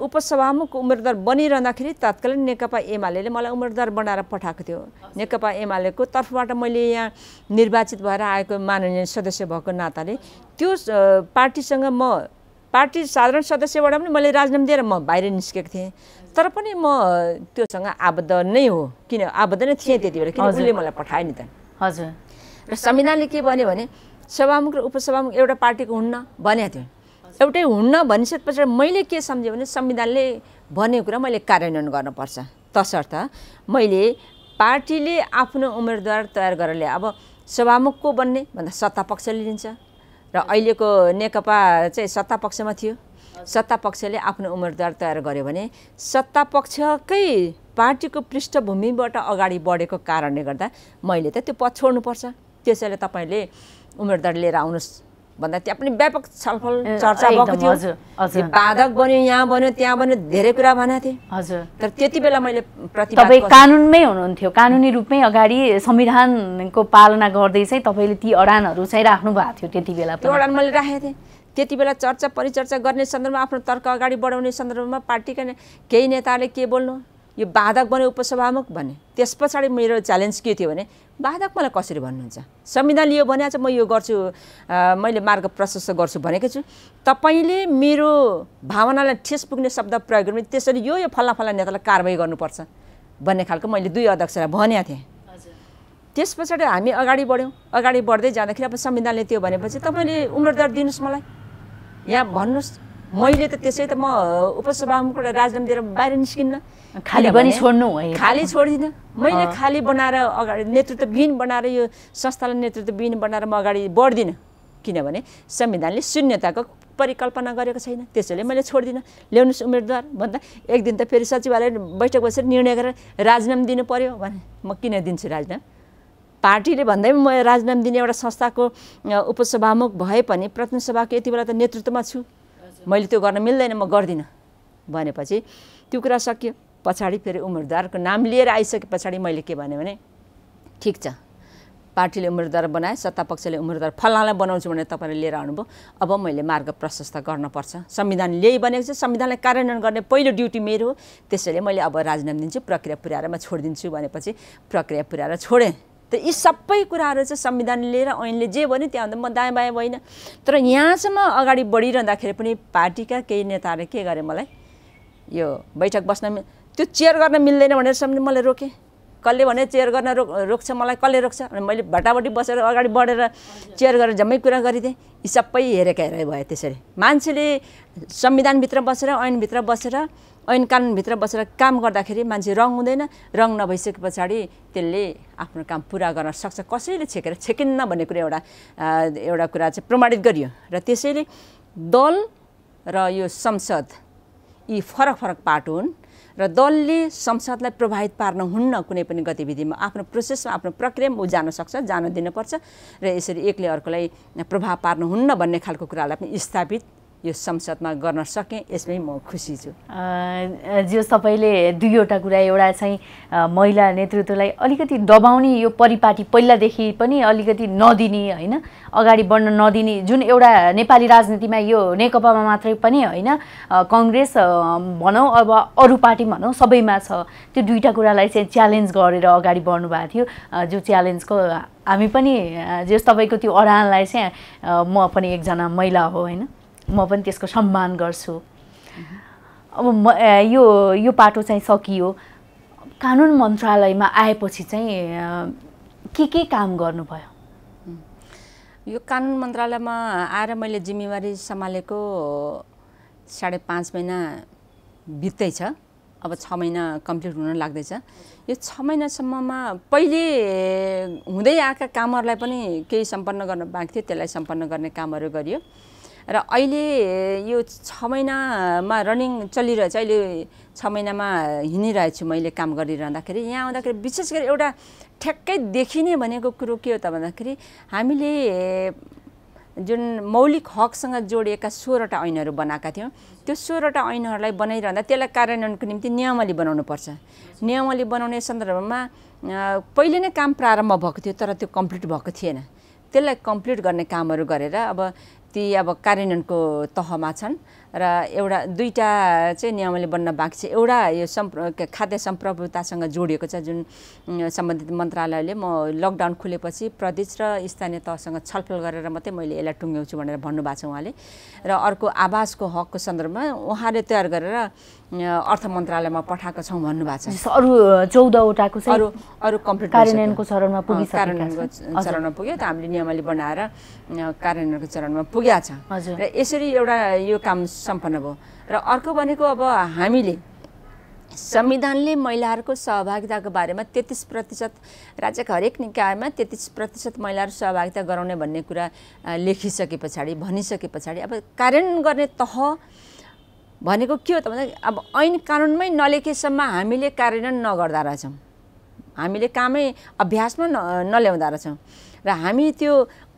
उपसभामुख उम्मेदवार बनिरहँदाखेरि तत्कालीन नेकपा एमाले मलाई उम्मेदवार बनाएर पठाएको थियो। नेकपा एमालेको तर्फबाट मैले यहाँ निर्वाचित भएर आएको माननीय सदस्य भएको नाताले त्यो पार्टीसँग म पार्टी साधारण सदस्यबाट पनि मैले राजीनामा दिएर म बाहिर निस्केको थिएँ। तर पनि म त्योसँग आबद्ध नै हो। किन आबद्ध नै थिएँ त्यति बेला किन उसले मलाई पठायो नि त। हजुर। र संविधानले के भन्यो भने सभामुख र उपसभामुख एउटा पार्टीको हुन्न भनेको थियो। एउटै हुन्न भनिसके पछाडि मैले के सम्झेँ भने संविधानले भनेको कुरा मैले कार्यान्वयन गर्नुपर्छ। तसर्थ मैले पार्टीले आफ्नो उम्मेदवार तयार गरेर अब सभामुख को बन्ने भन्दा सत्ता पक्षले लिन्छ र अहिलेको नेकपा चाहिँ सत्ता पक्षमा थियो। सत्ता पक्षले आफ्नो उम्मेदवार तयार गर्यो भने सत्ता पक्षकै पार्टीको पृष्ठभूमिबाट अगाडि बढेको कारणले गर्दा मैले त त्यो पद छोड्नुपर्छ। त्यसैले तपाईँले उम्मेदवार लिएर आउनुहोस्। भन्दा त्यहाँ पनि व्यापक छलफल चर्चा भएको थियो। बाधक बन्यो यहाँ बन्यो त्यहाँ बन्यो धेरै कुरा भनेको थिएँ। हजुर। तर त्यति बेला मैले तपाईँ कानुनमै हुनुहुन्थ्यो। कानुनी रूपमै अगाडि संविधानको पालना गर्दै चाहिँ तपाईँले ती अडानहरू चाहिँ राख्नु भएको थियो त्यति बेला त्यो अडान मैले राखेको थिएँ। त्यति बेला चर्चा परिचर्चा गर्ने सन्दर्भमा आफ्नो तर्क अगाडि बढाउने सन्दर्भमा पार्टीका केही नेताले के बोल्नु? यो बाधक बन्यो उपसभामुख भने त्यस पछाडि मेरो च्यालेन्ज के थियो भने बाधक मलाई कसरी भन्नुहुन्छ? संविधान यो भने चाहिँ म यो गर्छु मैले मार्ग प्रशस्त गर्छु भनेको छु। तपाईँले मेरो भावनालाई ठेस पुग्ने शब्द प्रयोग गर्नु त्यसरी यो यो फल्ला फल्ला नेतालाई कारवाही गर्नुपर्छ भन्ने खालको मैले दुई अध्यक्षलाई भनेको थिएँ। त्यस पछाडि हामी अगाडि बढ्यौँ। अगाडि बढ्दै जाँदाखेरि अब संविधानले त्यो भनेपछि तपाईँले उम्रदार दिनुहोस् मलाई। यहाँ भन्नुहोस्। मैले त त्यसै त म उपसभामुखबाट राजीनामा दिएर बाहिर निस्किन्न। खाली पनि छोड्नु खाली छोड्दिनँ। मैले खाली बनाएर अगाडि नेतृत्वविहीन बनाएर यो संस्थालाई नेतृत्वविहीन बनाएर म अगाडि बढ्दिनँ। किनभने संविधानले शून्यताको परिकल्पना गरेको छैन। त्यसैले मैले छोड्दिनँ। ल्याउनुहोस् उम्मेदवार भन्दा एक दिन त फेरि सचिवालय बैठक बसेर निर्णय गरेर राजीनामा दिनु पऱ्यो भने म किन दिन्छु राजीनामा? पार्टीले भन्दै म राजीनामा दिने एउटा संस्थाको उपसभामुख भए पनि प्रतिनिधि सभाको यति बेला त नेतृत्वमा छु। मैले त्यो गर्न मिल्दैन म गर्दिनँ। भनेपछि त्यो कुरा सकियो। पछाडि फेरि उम्मेदवारको नाम लिएर आइसके पछाडि मैले के भने ठिक छ। पार्टीले उम्मेदवार बनाए सत्तापक्षले उम्मेदवार फल्लालाई बनाउँछु भनेर तपाईँले लिएर आउनुभयो। अब मैले मार्ग प्रशस्त गर्नुपर्छ। संविधान ल्याइ बनेको छ संविधानलाई कार्यान्वयन गर्ने पहिलो ड्युटी मेरो हो। त्यसैले मैले अब राजीनामा दिन्छु प्रक्रिया पुर्याएर म छोडिदिन्छु भनेपछि प्रक्रिया पुर्याएर छोडेँ। त यी सबै कुराहरू चाहिँ संविधान लिएर ऐनले जे भन्यो त्यहाँ म दायाँ बायाँ होइन तर यहाँसम्म अगाडि बढिरहँदाखेरि पनि पार्टीका केही नेताहरूले के गरे मलाई यो बैठक बस्न त्यो चेयर गर्न मिल्दैन भनेर सम्म मलाई रोकेँ। कसले भने चेयर गर्न रोक रोक्छ मलाई कसले रोक्छ? अनि मैले भटाभटी बसेर अगाडि बढेर चेयर गरेर जम्मै कुरा गरिदिएँ। यी सबै हेरेका हेरे भयो त्यसरी। मान्छेले संविधानभित्र बसेर ऐनभित्र बसेर ऐन कानुनभित्र बसेर काम गर्दाखेरि मान्छे रङ हुँदैन। रङ नभइसके पछाडि त्यसले आफ्नो काम पुरा गर्न सक्छ। कसैले छेकेर छेकिन्न भन्ने कुरा एउटा एउटा कुरा चाहिँ प्रमाणित गरियो। र त्यसैले दल र यो संसद यी फरक फरक पाटो हुन् र दलले संसदलाई प्रभावित पार्न हुन्न कुनै पनि गतिविधिमा आफ्नो प्रोसेसमा आफ्नो प्रक्रियामा ऊ जान सक्छ जान दिनुपर्छ। र यसरी एकले अर्कोलाई प्रभाव पार्नु हुन्न भन्ने खालको कुरालाई पनि स्थापित यो संसदमा गर्न सकेँ यसमै म खुसी छु। जो तपाईँले दुईवटा कुरा एउटा चाहिँ महिला नेतृत्वलाई अलिकति दबाउने यो परिपाटी पहिलादेखि पनि अलिकति नदिने होइन? अगाडि बढ्न नदिने जुन एउटा नेपाली राजनीतिमा यो नेकपामा मात्रै पनि होइन? कङ्ग्रेस भनौँ अब अरू पार्टी भनौँ सबैमा छ। त्यो दुईवटा कुरालाई चाहिँ च्यालेन्ज गरेर अगाडि बढ्नु भएको थियो जो च्यालेन्जको हामी पनि जस तपाईँको त्यो अडानलाई चाहिँ म पनि एकजना महिला हो होइन? म पनि त्यसको सम्मान गर्छु। अब म यो यो पाटो चाहिँ सकियो। कानुन मन्त्रालयमा आएपछि चाहिँ के के काम गर्नुभयो? यो कानुन मन्त्रालयमा आएर मैले जिम्मेवारी सम्हालेको साढे पाँच महिना बित्दैछ। अब छ महिना कम्प्लिट हुन लाग्दैछ। यो छ महिनासम्ममा पहिले हुँदै आएका कामहरूलाई पनि केही सम्पन्न गर्न बाँकी थियो त्यसलाई सम्पन्न गर्ने कामहरू गरियो। र अहिले यो छ महिनामा रनिङ चलिरहेछ अहिले छ महिनामा हिँडिरहेछु मैले काम गरिरहँदाखेरि। यहाँ आउँदाखेरि विशेष गरी एउटा ठ्याक्कै देखिने भनेको कुरो के हो त भन्दाखेरि हामीले जुन मौलिक हकसँग जोडिएका सोह्रवटा ऐनहरू बनाएका थियौँ त्यो सोह्रवटा ऐनहरूलाई बनाइरहँदा त्यसलाई कार्यान्वयनको निम्ति नियमावली बनाउनु पर्छ। नियमावली बनाउने सन्दर्भमा पहिले नै काम प्रारम्भ भएको थियो तर त्यो कम्प्लिट भएको थिएन। त्यसलाई कम्प्लिट गर्ने कामहरू गरेर अब ती अब कार्यान्वयनको तहमा छन् र एउटा दुईवटा चाहिँ नियमले बन्न बाँकी छ। एउटा यो सम्प्र खाद्य सम्प्रभुतासँग जोडिएको छ जुन सम्बन्धित मन्त्रालयले। म लकडाउन खुलेपछि प्रदेश र स्थानीय तहसँग छलफल गरेर मात्रै मैले यसलाई टुङ्ग्याउँछु भनेर भन्नुभएको छ उहाँले। र अर्को आवासको हकको सन्दर्भमा उहाँले तयार गरेर अर्थ मन्त्रालयमा पठाएको छौँ भन्नुभएको छ। अरू चौधवटाको अरू अरू कम्प्लिट कार्यान्वयनको चरणमा पुगि कार्यान्वयनको चरणमा पुग्यो त हामीले नियमले बनाएर कार्यान्वयनको चरणमा पुगेका छ। र यसरी एउटा यो काम सम्पन्न भयो। र अर्को भनेको अब हामीले संविधानले महिलाहरूको सहभागिताको बारेमा तेत्तिस प्रतिशत राज्यका हरेक निकायमा तेत्तिस प्रतिशत महिलाहरू सहभागिता गराउने भन्ने कुरा लेखिसके पछाडि भनिसके पछाडि। अब कार्यान्वयन गर्ने तह भनेको के हो त भन्दा अब ऐन कानुनमै नलेखेसम्म हामीले कार्यान्वयन नगर्दा रहेछौँ। हामीले कामै अभ्यासमा न नल्याउँदा रहेछौँ। र हामी त्यो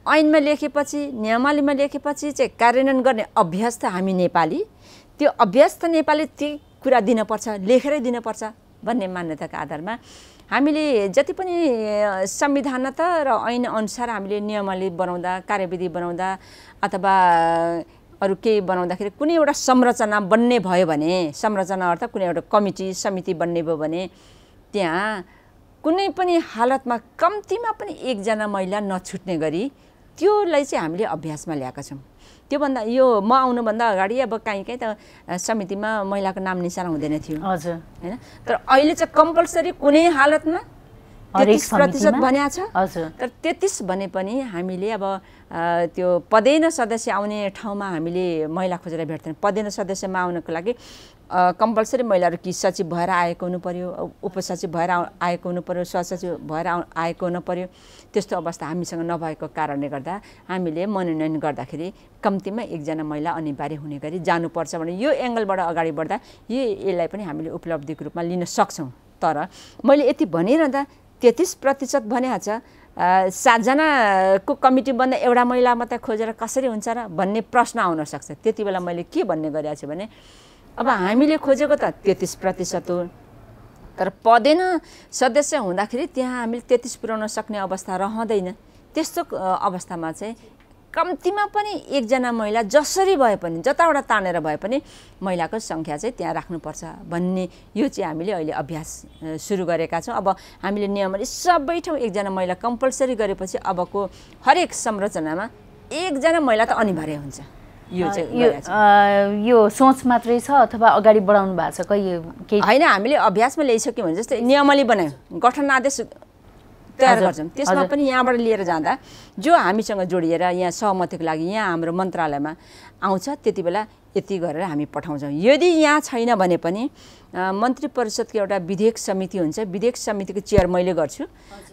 ऐनमा लेखेपछि नियमावलीमा लेखेपछि चाहिँ कार्यान्वयन गर्ने अभ्यस्त हामी नेपाली। त्यो अभ्यस्त नेपाली ती कुरा दिनपर्छ लेखेरै दिनुपर्छ भन्ने मान्यताको आधारमा हामीले जति पनि संविधान त र ऐन अनुसार हामीले नियमावली बनाउँदा कार्यविधि बनाउँदा अथवा अरू केही बनाउँदाखेरि कुनै एउटा संरचना बन्ने भयो भने संरचना अर्थ कुनै एउटा कमिटी समिति बन्ने भयो भने त्यहाँ कुनै पनि हालतमा कम्तीमा पनि एकजना महिला नछुट्ने गरी त्योलाई चाहिँ हामीले अभ्यासमा ल्याएका छौँ। त्योभन्दा यो म आउनुभन्दा अगाडि अब काहीँ काहीँ त समितिमा महिलाको नाम निशाना हुँदैन थियो। हजुर। होइन? तर अहिले चाहिँ कम्पलसरी कुनै हालतमा तेत्तिस प्रतिशत? भनिएको छ। तर तेत्तिस भने पनि हामीले अब त्यो पदेन सदस्य आउने ठाउँमा हामीले महिला खोजेर भेट्दैन। पदेन सदस्यमा आउनको लागि कम्पलसरी महिलाहरू कि सचिव भएर आएको हुनु पर्यो उपसचिव भएर आएको हुनु पर्यो सहसचिव भएर आएको हुनु पर्यो त्यस्तो अवस्था हामीसँग नभएको कारणले गर्दा हामीले मनोनयन गर्दाखेरि कम्तीमा एकजना महिला अनिवार्य हुने गरी जानुपर्छ भने यो एङ्गलबाट अगाडि बढ्दा यो यसलाई पनि हामीले उपलब्धिको रूपमा लिन सक्छौँ। तर मैले यति भनिरहँदा तेत्तिस प्रतिशत भनेको छ सातजनाको कमिटी बन्दा एउटा महिला मात्रै खोजेर कसरी हुन्छ र भन्ने प्रश्न आउन सक्छ। त्यति बेला मैले के भन्ने गरेको छु भने अब हामीले खोजेको त तेत्तिस प्रतिशत हो। तर पदेन सदस्य हुँदाखेरि त्यहाँ हामीले तेत्तिस पुर्याउन सक्ने अवस्था रहँदैन। त्यस्तो अवस्थामा चाहिँ कम्तीमा पनि एकजना महिला जसरी भए पनि जताबाट तानेर भए पनि महिलाको सङ्ख्या चाहिँ त्यहाँ राख्नुपर्छ भन्ने यो चाहिँ हामीले अहिले अभ्यास सुरु गरेका छौँ। अब हामीले नियमले सबै ठाउँ एकजना महिला कम्पलसरी गरेपछि अबको हरेक संरचनामा एकजना महिला त अनिवार्य हुन्छ। यो चाहिँ यो सोच मात्रै छ अथवा अगाडि बढाउनु भएको छ? कहिले केही होइन हामीले अभ्यासमा ल्याइसक्यौँ भने जस्तै नियमली बनायौँ गठन आदेश तयार गर्छौँ त्यसमा। पनि यहाँबाट लिएर जाँदा जो हामीसँग जोडिएर यहाँ सहमतिको लागि यहाँ हाम्रो मन्त्रालयमा आउँछ त्यति बेला यति गरेर हामी पठाउँछौँ। यदि यहाँ छैन भने पनि मन्त्री परिषदको एउटा विधेयक समिति हुन्छ। विधेयक समितिको चेयर मैले गर्छु।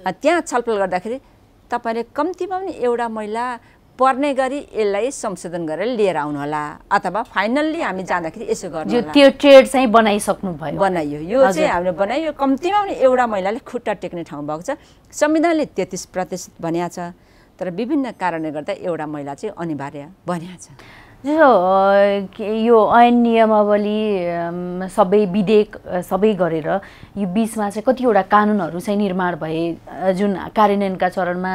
त्यहाँ छलफल गर्दाखेरि तपाईँले कम्तीमा पनि एउटा महिला पर्ने गरी यसलाई संशोधन गरेर लिएर आउनुहोला अथवा फाइनल्ली हामी जाँदाखेरि यसो गर्नु त्यो ट्रेड चाहिँ बनाइसक्नु भयो। बनाइयो। यो चाहिँ हामीले बनाइयो। कम्तीमा पनि एउटा महिलाले खुट्टा टेक्ने ठाउँ भएको छ। संविधानले तेत्तिस प्रतिशत भनिएको छ। तर विभिन्न कारणले गर्दा एउटा महिला चाहिँ अनिवार्य भनिएको छ। के- यो ऐन नियमावली सबै विधेयक सबै गरेर यो बिचमा चाहिँ कतिवटा कानुनहरू चाहिँ निर्माण भए जुन कार्यान्वयनका चरणमा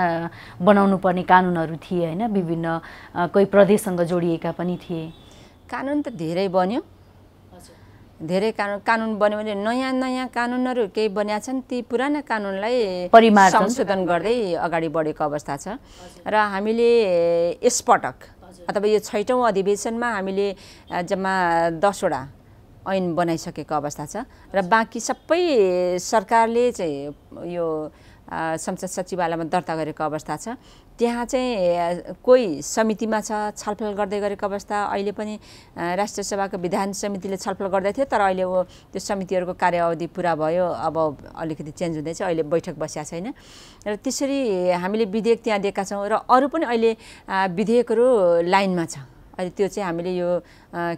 बनाउनु पर्ने कानुनहरू थिए होइन विभिन्न कोही प्रदेशसँग जोडिएका पनि थिए कानुन त धेरै बन्यो धेरै कानुन कानुन बन्यो भने नयाँ नयाँ कानुनहरू केही बनिया छन् ती पुराना कानुनलाई परिमार्जन। संशोधन गर्दै अगाडि बढेको अवस्था छ र हामीले यसपटक अथवा यो छैटौँ अधिवेशनमा हामीले जम्मा दसवटा ऐन बनाइसकेको अवस्था छ र बाँकी सबै सरकारले चाहिँ यो संसद सचिवालयमा दर्ता गरेको अवस्था छ। त्यहाँ चाहिँ कोही समितिमा छ छलफल गर्दै गरेको अवस्था। अहिले पनि राष्ट्रिय सभाको विधान समितिले छलफल गर्दै थियो तर अहिले त्यो समितिहरूको कार्यावधि पुरा भयो। अब अलिकति चेन्ज हुँदैछ अहिले बैठक बसिया छैन। र त्यसरी हामीले विधेयक त्यहाँ दिएका छौँ र अरू पनि अहिले विधेयकहरू लाइनमा छ। अहिले त्यो चाहिँ हामीले यो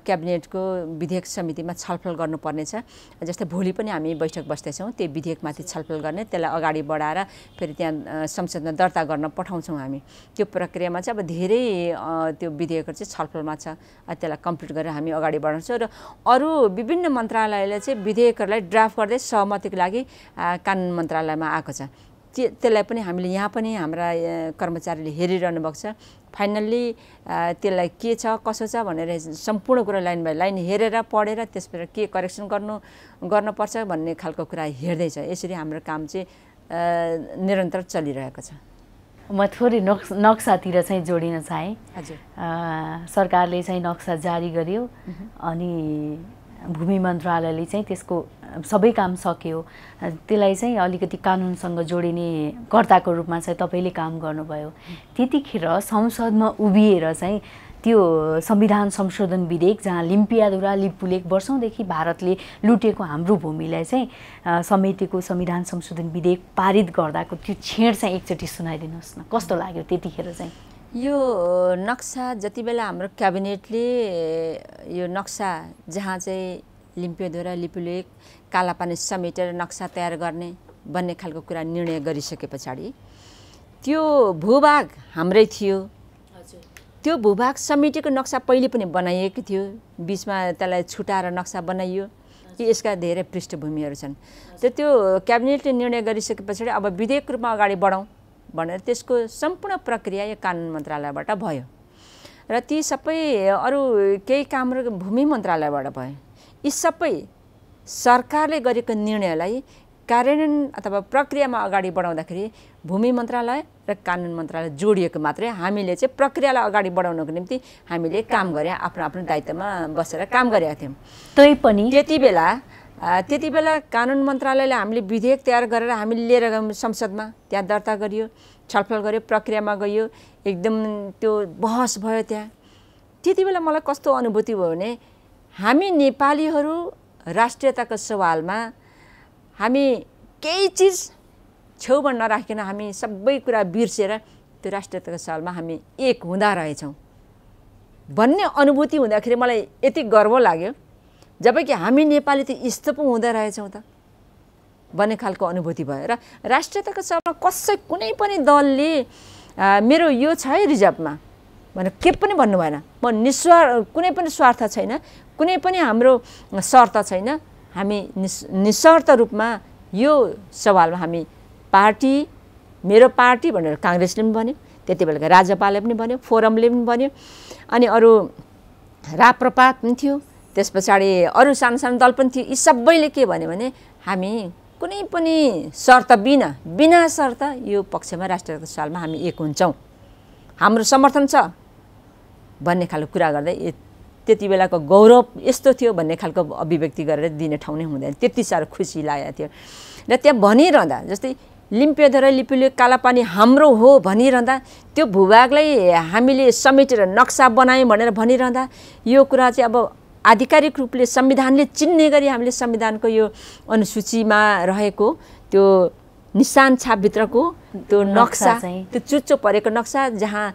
क्याबिनेटको विधेयक समितिमा छलफल गर्नुपर्नेछ। जस्तै भोलि पनि हामी बैठक बस्दैछौँ त्यो विधेयकमाथि छलफल गर्ने त्यसलाई अगाडि बढाएर फेरि त्यहाँ संसदमा दर्ता गर्न पठाउँछौँ हामी। त्यो प्रक्रियामा चाहिँ अब धेरै त्यो विधेयकहरू चाहिँ छलफलमा छ। त्यसलाई कम्प्लिट गरेर हामी अगाडि बढाउँछौँ र अरू विभिन्न मन्त्रालयले चाहिँ विधेयकहरूलाई ड्राफ्ट गर्दै सहमतिको लागि कानुन मन्त्रालयमा आएको छ। त्यो त्यसलाई पनि हामीले यहाँ पनि हाम्रा कर्मचारीले हेरिरहनु भएको छ। फाइनल्ली त्यसलाई के छ कसो छ भनेर सम्पूर्ण कुरा लाइन बाई लाइन हेरेर पढेर त्यसबाट के करेक्सन गर्नु गर्नुपर्छ भन्ने खालको कुरा हेर्दैछ। यसरी हाम्रो काम चाहिँ निरन्तर चलिरहेको छ। म थोरै नक्स नक्सातिर चाहिँ जोडिन चाहेँ। हजुर। सरकारले चाहिँ नक्सा जारी गर्यो। अनि भूमि मन्त्रालयले चाहिँ त्यसको सबै काम सक्यो। त्यसलाई चाहिँ अलिकति कानुनसँग जोडिने कर्ताको रूपमा चाहिँ तपाईँले काम गर्नुभयो। त्यतिखेर संसदमा उभिएर चाहिँ त्यो संविधान संशोधन विधेयक जहाँ लिम्पियाद्वारा लिपुलेक वर्षौँदेखि भारतले लुटेको हाम्रो भूमिलाई चाहिँ समेटेको संविधान संशोधन विधेयक पारित गर्दाको त्यो छेड चाहिँ एकचोटि सुनाइदिनुहोस् न। कस्तो लाग्यो त्यतिखेर चाहिँ? यो नक्सा जति बेला हाम्रो क्याबिनेटले यो नक्सा जहाँ चाहिँ लिम्पियोद्वारा लिपुलेक कालापानी समेटेर नक्सा तयार गर्ने भन्ने खालको कुरा निर्णय गरिसके पछाडि त्यो भूभाग हाम्रै थियो। त्यो भूभाग समितिको नक्सा पहिले पनि बनाइएको थियो। बिचमा त्यसलाई छुटाएर नक्सा बनाइयो। कि यसका धेरै पृष्ठभूमिहरू छन्। त्यो त्यो क्याबिनेटले निर्णय गरिसके पछाडि अब विधेयक रूपमा अगाडि बढौँ। भनेर त्यसको सम्पूर्ण प्रक्रिया यो कानुन मन्त्रालयबाट भयो। र ती सबै अरू केही कामहरू भूमि मन्त्रालयबाट भयो। यी सबै सरकारले गरेको निर्णयलाई कार्यान्वयन अथवा प्रक्रियामा अगाडि बढाउँदाखेरि भूमि मन्त्रालय र कानुन मन्त्रालय जोडिएको मात्रै हामीले चाहिँ प्रक्रियालाई अगाडि बढाउनको निम्ति हामीले काम गरे आफ्नो आफ्नो दायित्वमा बसेर काम गरेका थियौँ। तै पनि त्यति बेला त्यति बेला कानुन मन्त्रालयले हामीले विधेयक तयार गरेर हामीले लिएर गयौँ संसदमा। त्यहाँ दर्ता गरियो छलफल गर्यो प्रक्रियामा गयो एकदम त्यो बहस भयो त्यहाँ। त्यति बेला मलाई कस्तो अनुभूति भयो भने हामी नेपालीहरू राष्ट्रियताको सवालमा हामी केही चिज छेउमा नराखिकन हामी सबै कुरा बिर्सेर त्यो राष्ट्रियताको सवालमा हामी एक हुँदा रहेछौँ। भन्ने अनुभूति हुँदाखेरि मलाई यति गर्व लाग्यो। जबकि हामी नेपाली त यस्तो पो हुँदो रहेछौँ त। भन्ने खालको अनुभूति भयो र राष्ट्रियताको सवालमा कसै कुनै पनि दलले मेरो यो छ है रिजर्भमा। भनेर के पनि भन्नु भएन। म निस्वार कुनै पनि स्वार्थ छैन। कुनै पनि हाम्रो शर्त छैन। हामी निस् निस्वार्थ रूपमा यो सवालमा हामी पार्टी मेरो पार्टी भनेर काङ्ग्रेसले पनि भन्यो त्यति बेलाको राज्यपालले पनि भन्यो फोरमले पनि भन्यो। अनि अरू राप्रपा पनि थियो। त्यस पछाडि अरू सानो सानो दल पनि थियो। यी सबैले के भन्यो भने हामी कुनै पनि शर्त बिना बिना शर्त यो पक्षमा राष्ट्रिय सालमा हामी एक हुन्छौँ। हाम्रो समर्थन छ। भन्ने खालको कुरा गर्दै त्यति बेलाको गौरव यस्तो थियो भन्ने खालको अभिव्यक्ति गरेर दिने ठाउँ नै हुँदैन। त्यति साह्रो खुसी लागेको थियो। र त्यहाँ भनिरहँदा जस्तै लिम्पेधर लिपिले कालापानी हाम्रो हो भनिरहँदा त्यो भूभागलाई हामीले समेटेर नक्सा बनायौँ भनेर भनिरहँदा यो कुरा चाहिँ अब आधिकारिक रूपले संविधानले चिन्ने गरी हामीले संविधानको यो अनुसूचीमा रहेको त्यो निशान छापभित्रको त्यो नक्सा त्यो चुच्चो परेको नक्सा जहाँ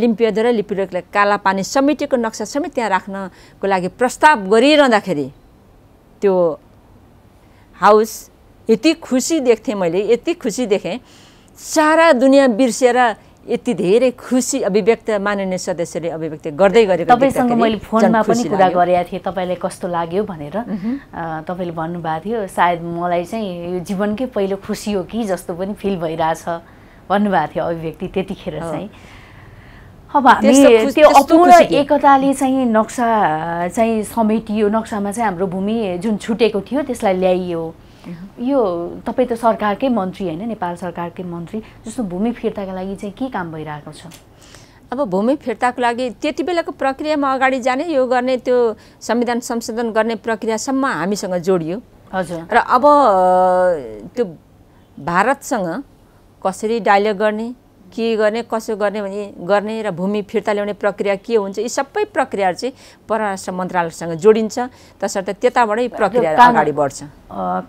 लिम्पियद र लिपिडकलाई काला पानी समेटेको नक्सा समेत त्यहाँ राख्नको लागि प्रस्ताव गरिरहँदाखेरि त्यो हाउस यति खुसी देख्थेँ मैले यति खुसी देखेँ। सारा दुनियाँ बिर्सेर यति धेरै खुसी अभिव्यक्त माननीय सदस्यले अभिव्यक्त गर्दै गरेको तपाईँसँग मैले फोनमा पनि कुरा गरेका थिएँ तपाईँलाई कस्तो लाग्यो भनेर। तपाईँले भन्नुभएको थियो सायद मलाई चाहिँ यो जीवनकै पहिलो खुसी हो कि जस्तो पनि फिल भइरहेछ। भन्नुभएको थियो अभिव्यक्ति त्यतिखेर चाहिँ। अब हामी त्यो अपूर्ण एकताले चाहिँ नक्सा चाहिँ समेटियो नक्सामा चाहिँ हाम्रो भूमि जुन छुटेको थियो त्यसलाई ल्याइयो। यो तपाईँ त सरकारकै मन्त्री होइन नेपाल सरकारकै मन्त्री जस्तो भूमि फिर्ताका लागि चाहिँ के काम भइरहेको छ? अब भूमि फिर्ताको लागि त्यति बेलाको प्रक्रियामा अगाडि जाने यो गर्ने त्यो संविधान संशोधन गर्ने प्रक्रियासम्म हामीसँग जोडियो। हजुर। र अब त्यो भारतसँग कसरी डायलग गर्ने के गर्ने कसो गर्ने भने गर्ने र भूमि फिर्ता ल्याउने प्रक्रिया के हुन्छ यी सबै प्रक्रियाहरू चाहिँ परराष्ट्र मन्त्रालयसँग जोडिन्छ। तसर्थ त्यताबाटै प्रक्रिया अगाडि बढ्छ।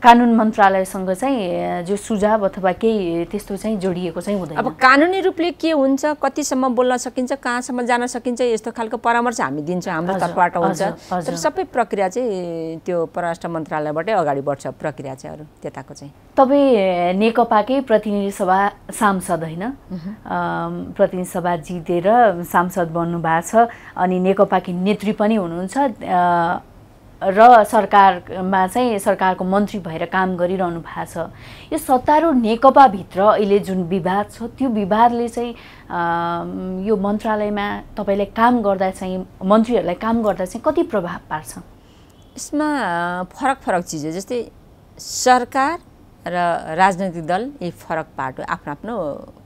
कानुन मन्त्रालयसँग चाहिँ जो सुझाव अथवा केही त्यस्तो चाहिँ जोडिएको चाहिँ हुँदैन। अब कानुनी रूपले के हुन्छ कतिसम्म बोल्न सकिन्छ कहाँसम्म जान सकिन्छ यस्तो खालको परामर्श हामी दिन्छौँ हाम्रो तर्फबाट हुन्छ। तर सबै प्रक्रिया चाहिँ त्यो परराष्ट्र मन्त्रालयबाटै अगाडि बढ्छ प्रक्रिया चाहिँ अरू त्यताको चाहिँ। तपाईँ नेकपाकै प्रतिनिधि सभा सांसद होइन? प्रतिनिधि सभा जितेर सांसद बन्नु भएको छ अनि नेकपाकी नेत्री पनि हुनुहुन्छ। र सरकारमा चाहिँ सरकारको मन्त्री भएर काम गरिरहनु भएको छ। यो सत्तारूढ नेकपाभित्र अहिले जुन विवाद छ त्यो विवादले चाहिँ यो मन्त्रालयमा तपाईँलाई काम गर्दा चाहिँ मन्त्रीहरूलाई काम गर्दा चाहिँ कति प्रभाव पार्छ? यसमा फरक फरक चिज हो। जस्तै सरकार र राजनैतिक दल यी फरक पार्ट आफ्नो आफ्नो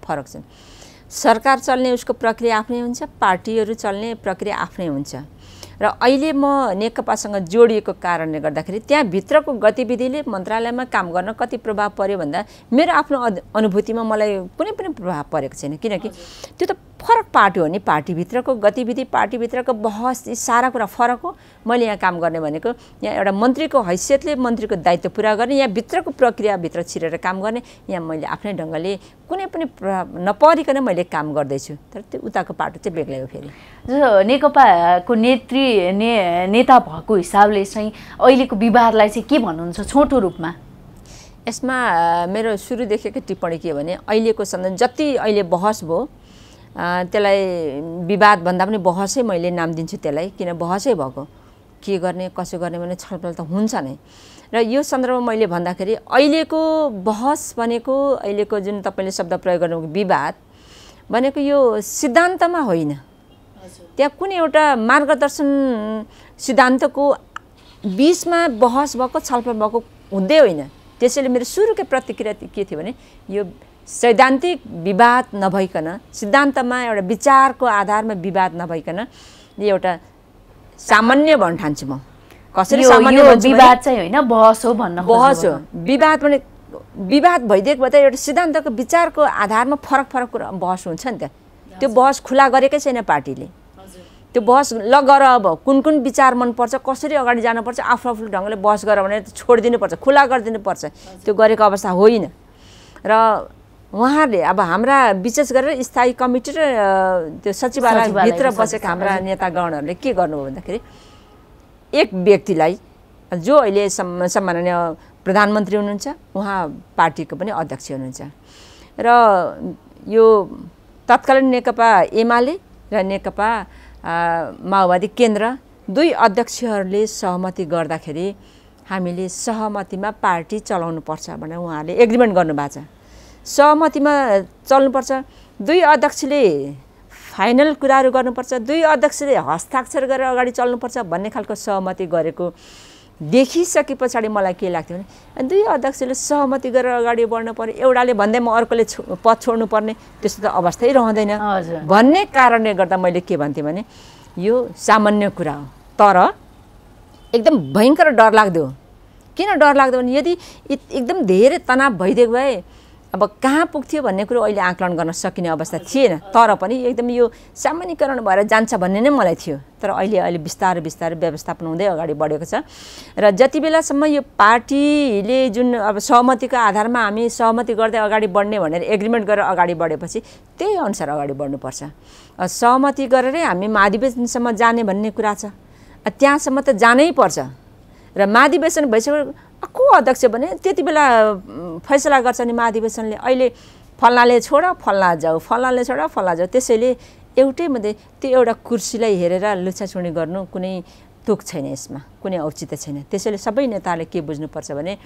फरक छन्। सरकार चल्ने उसको प्रक्रिया आफ्नै हुन्छ पार्टीहरू चल्ने प्रक्रिया आफ्नै हुन्छ। र अहिले म नेकपासँग जोडिएको कारणले गर्दाखेरि त्यहाँभित्रको गतिविधिले मन्त्रालयमा काम गर्न कति प्रभाव पर्यो भन्दा मेरो आफ्नो अनुभूतिमा मलाई कुनै पनि प्रभाव परेको छैन। किनकि त्यो त फरक पार्टी हो नि पार्टीभित्रको गतिविधि पार्टीभित्रको बहस यी सारा कुरा फरक हो। मैले यहाँ काम गर्ने भनेको यहाँ एउटा मन्त्रीको हैसियतले मन्त्रीको दायित्व पुरा गर्ने यहाँ भित्रको प्रक्रियाभित्र छिरेर काम गर्ने यहाँ मैले आफ्नै ढङ्गले कुनै पनि नपरिकन मैले काम गर्दैछु। तर त्यो उताको पार्टी चाहिँ बेग्लै हो फेरि। नेकपाको नेत्री ने नेता भएको हिसाबले चाहिँ अहिलेको विवादलाई चाहिँ के भन्नुहुन्छ छोटो रूपमा? यसमा मेरो सुरुदेखिको टिप्पणी के भने अहिलेको सन्दर्भ जति अहिले बहस भयो त्यसलाई विवाद भन्दा पनि बहसै मैले नाम दिन्छु त्यसलाई किन बहसै भएको? के गर्ने कसो गर्ने भने छलफल त हुन्छ नै। र यो सन्दर्भमा मैले भन्दाखेरि अहिलेको बहस भनेको अहिलेको जुन तपाईँले शब्द प्रयोग गर्नु विवाद भनेको यो सिद्धान्तमा होइन। त्यहाँ कुनै एउटा मार्गदर्शन सिद्धान्तको बिचमा बहस भएको छलफल भएको हुँदै होइन। त्यसैले मेरो सुरुकै प्रतिक्रिया के थियो भने यो सैद्धान्तिक विवाद नभइकन सिद्धान्तमा एउटा विचारको आधारमा विवाद नभइकन यो एउटा सामान्य भन्न ठान्छु म। कसरी सामान्य भने- विवाद चाहिँ होइन बहस हो भन्न बहस हो। विवाद भने विवाद भइदिएको भए त एउटा सिद्धान्तको विचारको आधारमा फरक फरक कुरा बहस हुन्छ नि त। त्यो बहस खुला गरेकै छैन पार्टीले। त्यो बहस ल गर अब कुन कुन विचार मनपर्छ कसरी अगाडि जानुपर्छ आफ्नो आफ्नो ढङ्गले बहस गर भनेर छोडिदिनुपर्छ खुला गरिदिनुपर्छ। त्यो गरेको अवस्था होइन। र उहाँहरूले अब हाम्रा विशेष गरेर स्थायी कमिटी र त्यो सचिवालयभित्र बसेका हाम्रा नेतागणहरूले के गर्नुभयो भन्दाखेरि एक व्यक्तिलाई जो अहिले सम् सम्माननीय प्रधानमन्त्री हुनुहुन्छ उहाँ पार्टीको पनि अध्यक्ष हुनुहुन्छ। र यो तत्कालीन नेकपा एमाले र नेकपा माओवादी केन्द्र दुई अध्यक्षहरूले सहमति गर्दाखेरि हामीले सहमतिमा पार्टी चलाउनुपर्छ भनेर उहाँहरूले एग्रिमेन्ट गर्नुभएको छ। सहमतिमा चल्नुपर्छ। दुई अध्यक्षले फाइनल कुराहरू गर्नुपर्छ। दुई अध्यक्षले हस्ताक्षर गरेर अगाडि चल्नुपर्छ भन्ने खालको सहमति गरेको देखिसके पछाडि मलाई के लाग्थ्यो भने दुई अध्यक्षले सहमति गरेर अगाडि बढ्नु पर्ने एउटाले भन्दैमा अर्कोले छो पद छोड्नु पर्ने। त्यस्तो त अवस्थै रहँदैन। भन्ने कारणले गर्दा मैले के भन्थेँ भने यो सामान्य कुरा हो। तर एकदम भयङ्कर डर लाग्दो किन डर लाग्दो भने यदि एकदम धेरै तनाव भइदिएको भए अब कहाँ पुग्थ्यो भन्ने कुरो अहिले आकलन गर्न सकिने अवस्था थिएन। तर पनि एकदम यो सामान्यकरण भएर जान्छ भन्ने नै मलाई थियो। तर अहिले अहिले बिस्तारै बिस्तारै व्यवस्थापन हुँदै अगाडि बढेको छ। र जति बेलासम्म यो पार्टीले जुन अब सहमतिको आधारमा हामी सहमति गर्दै अगाडि बढ्ने भनेर एग्रिमेन्ट गरेर अगाडि बढेपछि त्यही अनुसार अगाडि बढ्नुपर्छ। सहमति गरेरै हामी महाधिवेशनसम्म जाने भन्ने कुरा छ। त्यहाँसम्म त जानै पर्छ। र महाधिवेशन भइसक्यो को अध्यक्ष भने त्यति बेला फैसला गर्छ नि महाधिवेशनले। अहिले फल्नाले छोड फल्ना जाऊ। फल्नाले छोड फल्ना जाऊ। त्यसैले एउटै मात्रै त्यो एउटा कुर्सीलाई हेरेर लुछाछुँडी गर्नु कुनै तुक छैन यसमा कुनै औचित्य छैन। त्यसैले सबै नेताहरूले के बुझ्नुपर्छ भने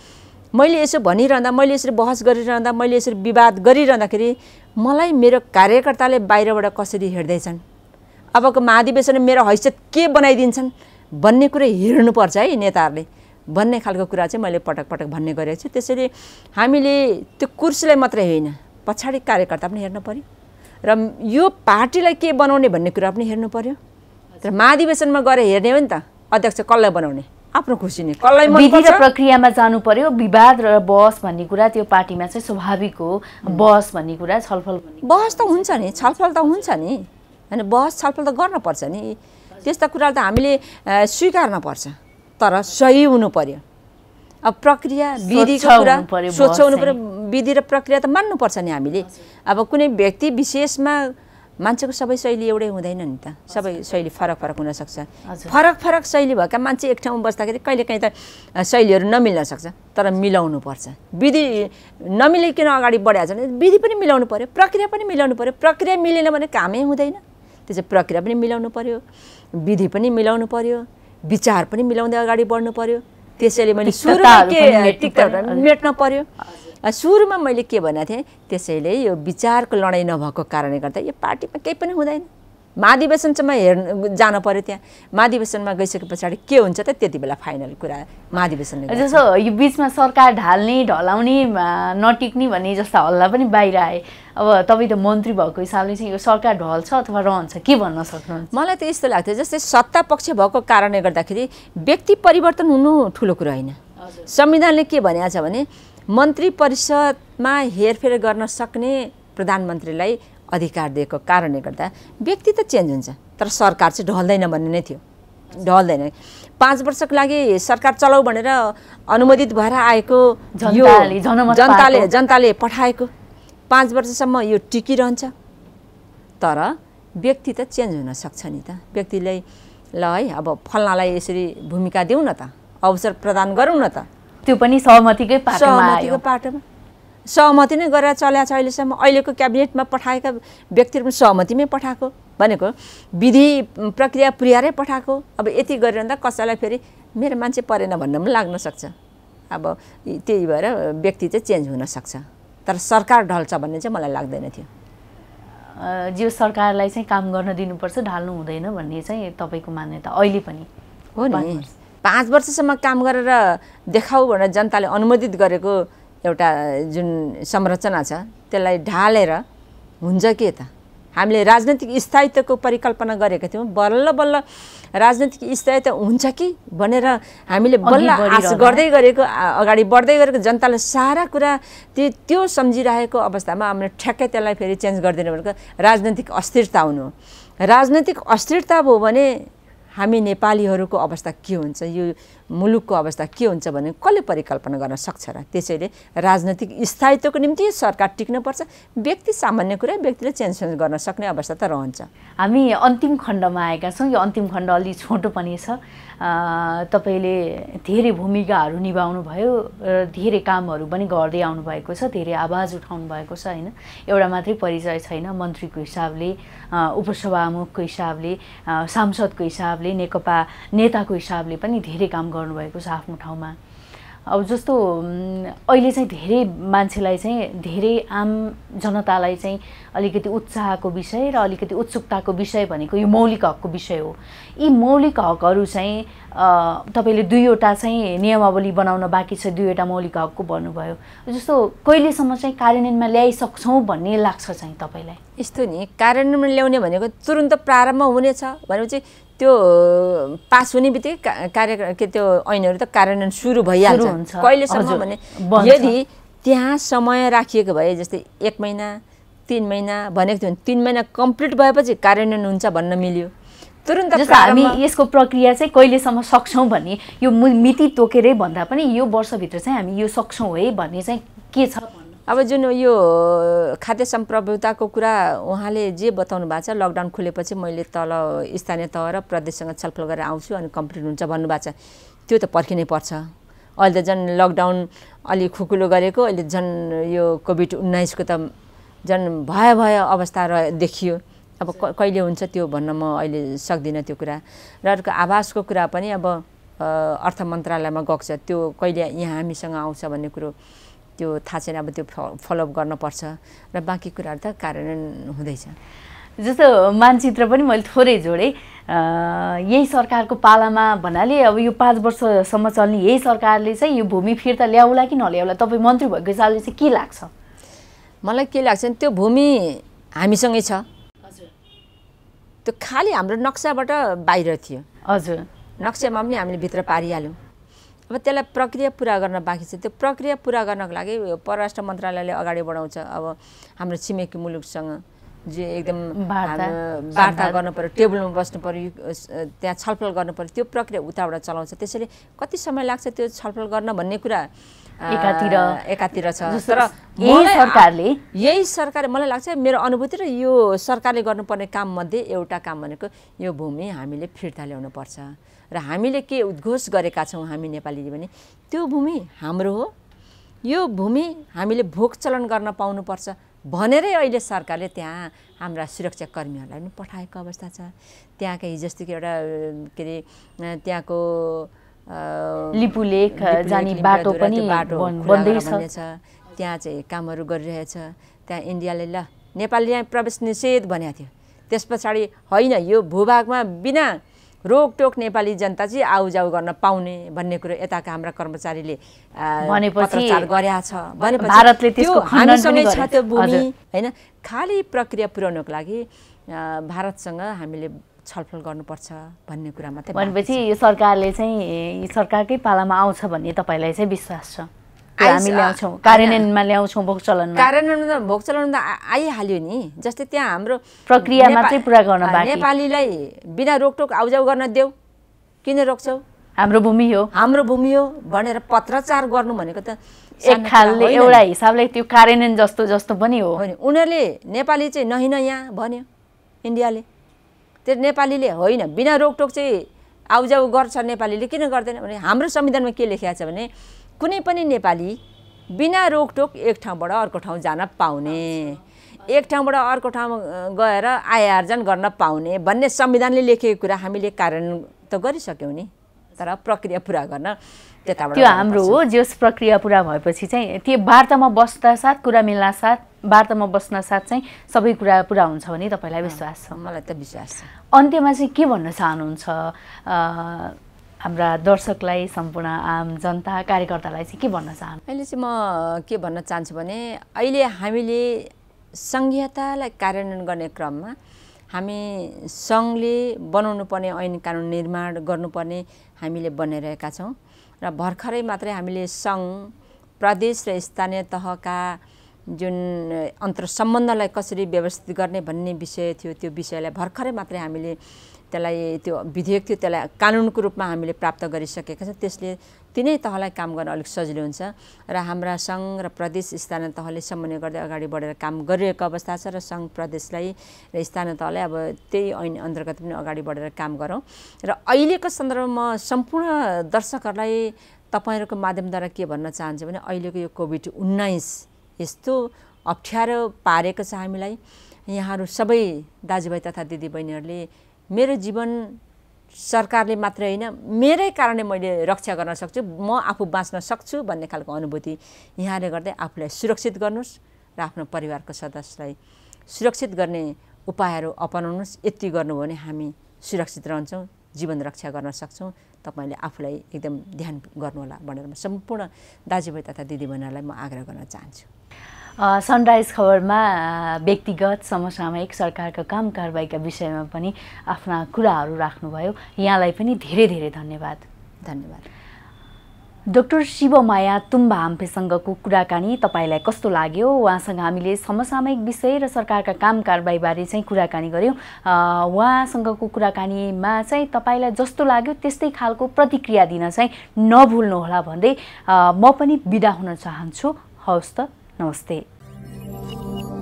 मैले यसो भनिरहँदा मैले यसरी बहस गरिरहँदा मैले यसरी विवाद गरिरहँदाखेरि मलाई मेरो कार्यकर्ताले बाहिरबाट कसरी हेर्दैछन् अबको महाधिवेशन मेरो हैसियत के बनाइदिन्छन् भन्ने कुरो हेर्नुपर्छ है नेताहरूले। भन्ने खालको कुरा चाहिँ मैले पटक पटक भन्ने गरेको छु। त्यसैले हामीले त्यो कुर्सीलाई मात्रै होइन पछाडि कार्यकर्ता पनि हेर्नु पऱ्यो र यो पार्टीलाई के बनाउने भन्ने कुरा पनि हेर्नु पऱ्यो तर महाधिवेशनमा गएर हेर्ने हो नि त अध्यक्ष कसलाई बनाउने? आफ्नो खुसी नै। कसलाई विधि र प्रक्रियामा जानु पर्यो विवाद र बहस भन्ने कुरा त्यो पार्टीमा चाहिँ स्वाभाविक हो। बहस भन्ने कुरा छलफल बहस त हुन्छ नि छलफल त हुन्छ नि। होइन बहस छलफल त गर्नुपर्छ नि। त्यस्ता कुराहरू त हामीले स्वीकार्न पर्छ। तर सही हुनु पर्यो। अब प्रक्रिया विधिको स्वच्छ कुरा स्वच्छ हुनु पर्यो विधि र प्रक्रिया त मान्नुपर्छ नि हामीले। अब कुनै व्यक्ति विशेषमा मान्छेको सबै शैली एउटै हुँदैन नि त। सबै शैली फरक फरक हुनसक्छ। फरक फरक शैली भएका मान्छे एक ठाउँमा बस्दाखेरि कहिलेकाहीँ त शैलीहरू नमिल्न सक्छ तर मिलाउनु पर्छ। विधि नमिलिकन अगाडि बढाएको छ भने विधि पनि मिलाउनु पर्यो प्रक्रिया पनि मिलाउनु पर्यो। प्रक्रिया मिलेन भने कामै हुँदैन। त्यो चाहिँ प्रक्रिया पनि मिलाउनु पर्यो विधि पनि मिलाउनु पर्यो। विचार पनि मिलाउँदै अगाडि बढ्नु पर्यो। त्यसैले मैले सुरुमा के मेट्नु पर्यो। सुरुमा मैले के भनेको थिएँ त्यसैले यो विचारको लडाइँ नभएको कारणले गर्दा यो पार्टीमा केही पनि हुँदैन। महाधिवेशनसम्म हेर्न जानु पर्यो त्यहाँ। महाधिवेशनमा गइसके पछाडि के हुन्छ त त्यति बेला फाइनल कुरा महाधिवेशनले गर्छ। जस्तो यो बिचमा सरकार ढाल्ने ढलाउने नटिक्ने भन्ने जस्ता हल्ला पनि बाहिर आए। अब तपाईँ त मन्त्री भएको हिसाबले चाहिँ यो सरकार ढल्छ अथवा रहन्छ? के भन्न सक्नुहुन्छ? मलाई त यस्तो लाग्थ्यो जस्तै सत्ता पक्ष भएको कारणले गर्दाखेरि व्यक्ति परिवर्तन हुनु ठुलो कुरो होइन। संविधानले के भनेको छ भने मन्त्री परिषदमा हेरफेर गर्न सक्ने प्रधानमन्त्रीलाई अधिकार दिएको कारणले गर्दा व्यक्ति त चेन्ज हुन्छ तर सरकार चाहिँ ढल्दैन भन्ने नै थियो। ढल्दैन। पाँच वर्षको लागि सरकार चलाऊ भनेर अनुमोदित भएर आएको यो जनताले, जनताले पठाएको। पाँच वर्षसम्म यो टिकिरहन्छ। तर व्यक्ति त चेन्ज हुन सक्छ नि त। व्यक्तिलाई ल है अब फल्नालाई यसरी भूमिका दिउँ न त अवसर प्रदान गरौँ न त। त्यो पनि सहमतिकै सहमतिको पाटोमा। सहमति नै गरेर चल्या छ अहिलेसम्म। अहिलेको क्याबिनेटमा पठाएका व्यक्तिहरू पनि सहमतिमै पठाएको। भनेको विधि प्रक्रिया पुर्याएरै पठाएको। अब यति गरिरहँदा कसैलाई फेरि मेरो मान्छे परेन भन्न पनि लाग्न सक्छ। अब त्यही भएर व्यक्ति चाहिँ चेन्ज हुनसक्छ तर सरकार ढल्छ भन्ने चाहिँ मलाई लाग्दैन थियो। जो सरकारलाई चाहिँ काम गर्न दिनुपर्छ ढाल्नु हुँदैन भन्ने चाहिँ तपाईँको मान्यता अहिले पनि हो नि। पाँच वर्षसम्म काम गरेर देखाऊ भनेर जनताले अनुमोदित गरेको एउटा जुन संरचना छ त्यसलाई ढालेर हुन्छ के त? हामीले राजनैतिक स्थायित्वको परिकल्पना गरेका थियौँ। बल्ल बल्ल राजनैतिक स्थायित्व हुन्छ कि भनेर हामीले बल्ल आश गर्दै गरेको अगाडि बढ्दै गरेको जनताले सारा कुरा त्यो त्यो सम्झिरहेको अवस्थामा हामीले ठ्याक्कै त्यसलाई फेरि चेन्ज गरिदिनु भनेको राजनैतिक अस्थिरता हुनु राजनैतिक अस्थिरता भयो भने हामी नेपालीहरूको अवस्था के हुन्छ? यो मुलुकको अवस्था के हुन्छ भने कसले परिकल्पना गर्न सक्छ र त्यसैले राजनैतिक स्थायित्वको निम्ति सरकार टिक्नुपर्छ व्यक्ति सामान्य कुरा व्यक्तिले चेन्ज चेन्ज गर्न सक्ने अवस्था त रहन्छ। हामी अन्तिम खण्डमा आएका छौँ। यो अन्तिम खण्ड अलि छोटो पनि छ। तपाईँले धेरै भूमिकाहरू निभाउनु भयो र धेरै कामहरू पनि गर्दै आउनुभएको छ। धेरै आवाज उठाउनु भएको छ होइन? एउटा मात्रै परिचय छैन। मन्त्रीको हिसाबले उपसभामुखको हिसाबले सांसदको हिसाबले नेकपा नेताको हिसाबले पनि धेरै काम गर्नुभएको छ आफ्नो ठाउँमा। अब जस्तो अहिले चाहिँ धेरै मान्छेलाई चाहिँ धेरै आम जनतालाई चाहिँ अलिकति उत्साहको विषय र अलिकति उत्सुकताको विषय भनेको यो मौलिक हकको विषय हो। यी मौलिक हकहरू चाहिँ तपाईँले दुईवटा चाहिँ नियमावली बनाउन बाँकी छ दुईवटा मौलिक हकको भन्नुभयो। जस्तो कहिलेसम्म चाहिँ कार्यान्वयनमा ल्याइसक्छौँ भन्ने लाग्छ चाहिँ तपाईँलाई? यस्तो नि कार्यान्वयनमा ल्याउने भनेको तुरन्त प्रारम्भ हुनेछ भनेपछि त्यो पास हुने बित्तिकै कार्य के त्यो ऐनहरू त कार्यान्वयन सुरु भइहाल्छ। कहिलेसम्म भने यदि त्यहाँ समय राखिएको भए जस्तै एक महिना तिन महिना भनेको थियो भने तिन महिना कम्प्लिट भएपछि कार्यान्वयन हुन्छ भन्न मिल्यो। तुरन्त हामी यसको प्रक्रिया चाहिँ कहिलेसम्म सक्छौँ भन्ने यो मिति तोकेरै भन्दा पनि यो वर्षभित्र चाहिँ हामी यो सक्छौँ है भन्ने चाहिँ के छ? अब जुन यो खाद्य सम्प्रभुताको कुरा उहाँले जे बताउनु भएको छ लकडाउन खुलेपछि मैले तल स्थानीय तह र प्रदेशसँग छलफल गरेर आउँछु अनि कम्प्लिट हुन्छ भन्नुभएको छ। त्यो त पर्खिनै पर्छ। अहिले त झन् लकडाउन अलि खुकुलो गरेको अहिले झन् यो कोभिड उन्नाइसको त झन् भय भय अवस्था र देखियो। अब कहिले हुन्छ त्यो भन्न म अहिले सक्दिनँ त्यो कुरा। र अर्को आवासको कुरा पनि अब अर्थ मन्त्रालयमा गएको छ। त्यो कहिले यहाँ हामीसँग आउँछ भन्ने कुरो त्यो थाहा छैन अब त्यो फलोअप गर्नुपर्छ र बाँकी कुराहरू त कार्यान्वयन हुँदैछ। जस्तो मानचित्र पनि मैले थोरै जोडेँ। यही सरकारको पालामा भन्नाले अब यो पाँच वर्षसम्म चल्ने यही सरकारले चाहिँ यो भूमि फिर्ता ल्याउला कि नल्याउला? तपाईँ मन्त्री भएको हिसाबले चाहिँ के लाग्छ? मलाई के लाग्छ त्यो भूमि हामीसँगै छ। हजुर। त्यो खालि हाम्रो नक्साबाट बाहिर थियो। हजुर। नक्सामा पनि हामीले भित्र पारिहाल्यौँ। अब त्यसलाई प्रक्रिया पुरा गर्न बाँकी छ। त्यो प्रक्रिया पुरा गर्नको लागि परराष्ट्र मन्त्रालयले अगाडि बढाउँछ अब हाम्रो छिमेकी मुलुकसँग जे एकदम वार्ता गर्नु पऱ्यो टेबलमा बस्नु पऱ्यो त्यहाँ छलफल गर्नु पऱ्यो त्यो प्रक्रिया उताबाट चलाउँछ। त्यसैले कति समय लाग्छ त्यो छलफल गर्न भन्ने कुरा एकातिर। एकातिर छ। तर यही सरकारले। यही सरकार मलाई लाग्छ मेरो अनुभूति र यो सरकारले गर्नुपर्ने काममध्ये एउटा काम भनेको यो भूमि हामीले फिर्ता ल्याउनु पर्छ र हामीले के उद्घोष गरेका छौँ हामी नेपालीले भने त्यो भूमि हाम्रो हो। यो भूमि हामीले भोग चलन गर्न पाउनुपर्छ भनेरै अहिले सरकारले त्यहाँ हाम्रा सुरक्षाकर्मीहरूलाई पनि पठाएको अवस्था छ। त्यहाँका हिजोस्तिको एउटा के अरे त्यहाँको लिपुलेख जाने बाटो पनि बाटो बन्दैछ। त्यहाँ चाहिँ कामहरू गरिरहेछ। त्यहाँ इन्डियाले ल नेपालले यहाँ प्रवेश निषेध भनेको थियो। त्यस पछाडि होइन यो भूभागमा बिना रोकटोक नेपाली जनता चाहिँ आउजाउ गर्न पाउने भन्ने कुरो यताका हाम्रा कर्मचारीले गरेका छ। भनेपछि भारतले त्यसको हामीसँगै छ त्यो भूमि होइन? खालि प्रक्रिया पुर्याउनको लागि भारतसँग हामीले छलफल गर्नुपर्छ भन्ने कुरा मात्रै भनेपछि यो सरकारले चाहिँ सरकारकै पालामा आउँछ भन्ने तपाईँलाई चाहिँ विश्वास छ। हामी ल्याउँछौँ। कार्यान्वयनमा ल्याउँछौँ भोग चलनमा। कार्यान्वयनमा भोग चलनमा आइहाल्यो नि। जस्तै त्यहाँ हाम्रो प्रक्रिया मात्रै पुरा गर्न नेपालीलाई बिना रोकटोक आउजाउ गर्न देऊ। किन रोक्छौ? हाम्रो भूमि हो। हाम्रो भूमि हो भनेर पत्रचार गर्नु भनेको त एक खालले एउटा हिसाबले त्यो कार्यान्वयन जस्तो जस्तो पनि हो। उनीहरूले नेपाली चाहिँ नहिन यहाँ भन्यो इन्डियाले। त्यो नेपालीले होइन। बिना रोकटोक चाहिँ आउजाउ गर्छ नेपालीले। किन गर्दैन भने हाम्रो संविधानमा के लेखिएको छ भने कुनै पनि नेपाली बिना रोकटोक एक ठाउँबाट अर्को ठाउँ जान पाउने। एक ठाउँबाट अर्को ठाउँमा गएर आय आर्जन गर्न पाउने भन्ने संविधानले लेखेको कुरा हामीले कार्यान्वयन त गरिसक्यौँ नि। तर प्रक्रिया पुरा गर्न त्यताबाट त्यो हाम्रो हो जस प्रक्रिया पुरा भएपछि चाहिँ त्यो वार्तामा बस्दा साथ कुरा मिल्न साथ वार्तामा बस्न साथ चाहिँ सबै कुरा पुरा हुन्छ भने तपाईँलाई विश्वास छ। मलाई त विश्वास छ। अन्त्यमा चाहिँ के भन्न चाहनुहुन्छ? हाम्रा दर्शकलाई सम्पूर्ण आम जनता कार्यकर्तालाई चाहिँ के भन्न चाहनु? अहिले चाहिँ म के भन्न चाहन्छु भने अहिले हामीले सङ्घीयतालाई कार्यान्वयन गर्ने क्रममा हामी सङ्घले बनाउनु पर्ने ऐन कानुन निर्माण गर्नुपर्ने हामीले बनाइरहेका छौँ र भर्खरै मात्रै हामीले सङ्घ प्रदेश र स्थानीय तहका जुन अन्तर सम्बन्धलाई कसरी व्यवस्थित गर्ने भन्ने विषय थियो त्यो विषयलाई भर्खरै मात्रै हामीले त्यसलाई त्यो विधेयक थियो त्यसलाई कानुनको रूपमा हामीले प्राप्त गरिसकेका छौँ। त्यसले तिनै तहलाई काम गर्न अलिक सजिलो हुन्छ र हाम्रा सङ्घ र प्रदेश स्थानीय तहले समन्वय गर्दै अगाडि बढेर काम गरिरहेको अवस्था छ र सङ्घ प्रदेशलाई र स्थानीय तहलाई अब त्यही ऐन अन्तर्गत पनि अगाडि बढेर काम गरौँ। र अहिलेको सन्दर्भमा सम्पूर्ण दर्शकहरूलाई तपाईँहरूको माध्यमद्वारा के भन्न चाहन्छु भने अहिलेको यो कोभिड उन्नाइस यस्तो अप्ठ्यारो पारेको छ हामीलाई। यहाँहरू सबै दाजुभाइ तथा दिदीबहिनीहरूले मेरो जीवन सरकारले मात्रै होइन मेरै कारणले मैले रक्षा गर्न सक्छु म आफू बाँच्न सक्छु भन्ने खालको अनुभूति यहाँले गर्दै आफूलाई सुरक्षित गर्नुहोस् र आफ्नो परिवारको सदस्यलाई सुरक्षित गर्ने उपायहरू अपनाउनुहोस्। यति गर्नुभयो भने हामी सुरक्षित रहन्छौँ। जीवन रक्षा गर्न सक्छौँ। तपाईँले आफूलाई एकदम ध्यान गर्नुहोला भनेर म सम्पूर्ण दाजुभाइ तथा दिदीबहिनीहरूलाई म आग्रह गर्न चाहन्छु। सनराइज खबरमा व्यक्तिगत समसामयिक सरकारका काम कारबाहीका विषयमा पनि आफ्ना कुराहरू राख्नुभयो। यहाँलाई पनि धेरै धेरै धन्यवाद। धन्यवाद। डक्टर शिवमाया तुम्बा हाम्फेसँगको कुराकानी तपाईँलाई कस्तो लाग्यो? उहाँसँग हामीले समसामयिक विषय र सरकारका काम कारबाहीबारे चाहिँ कुराकानी गऱ्यौँ। उहाँसँगको कुराकानीमा चाहिँ तपाईँलाई जस्तो लाग्यो त्यस्तै खालको प्रतिक्रिया दिन चाहिँ नभुल्नुहोला भन्दै म पनि बिदा हुन चाहन्छु। हवस् त नमस्ते।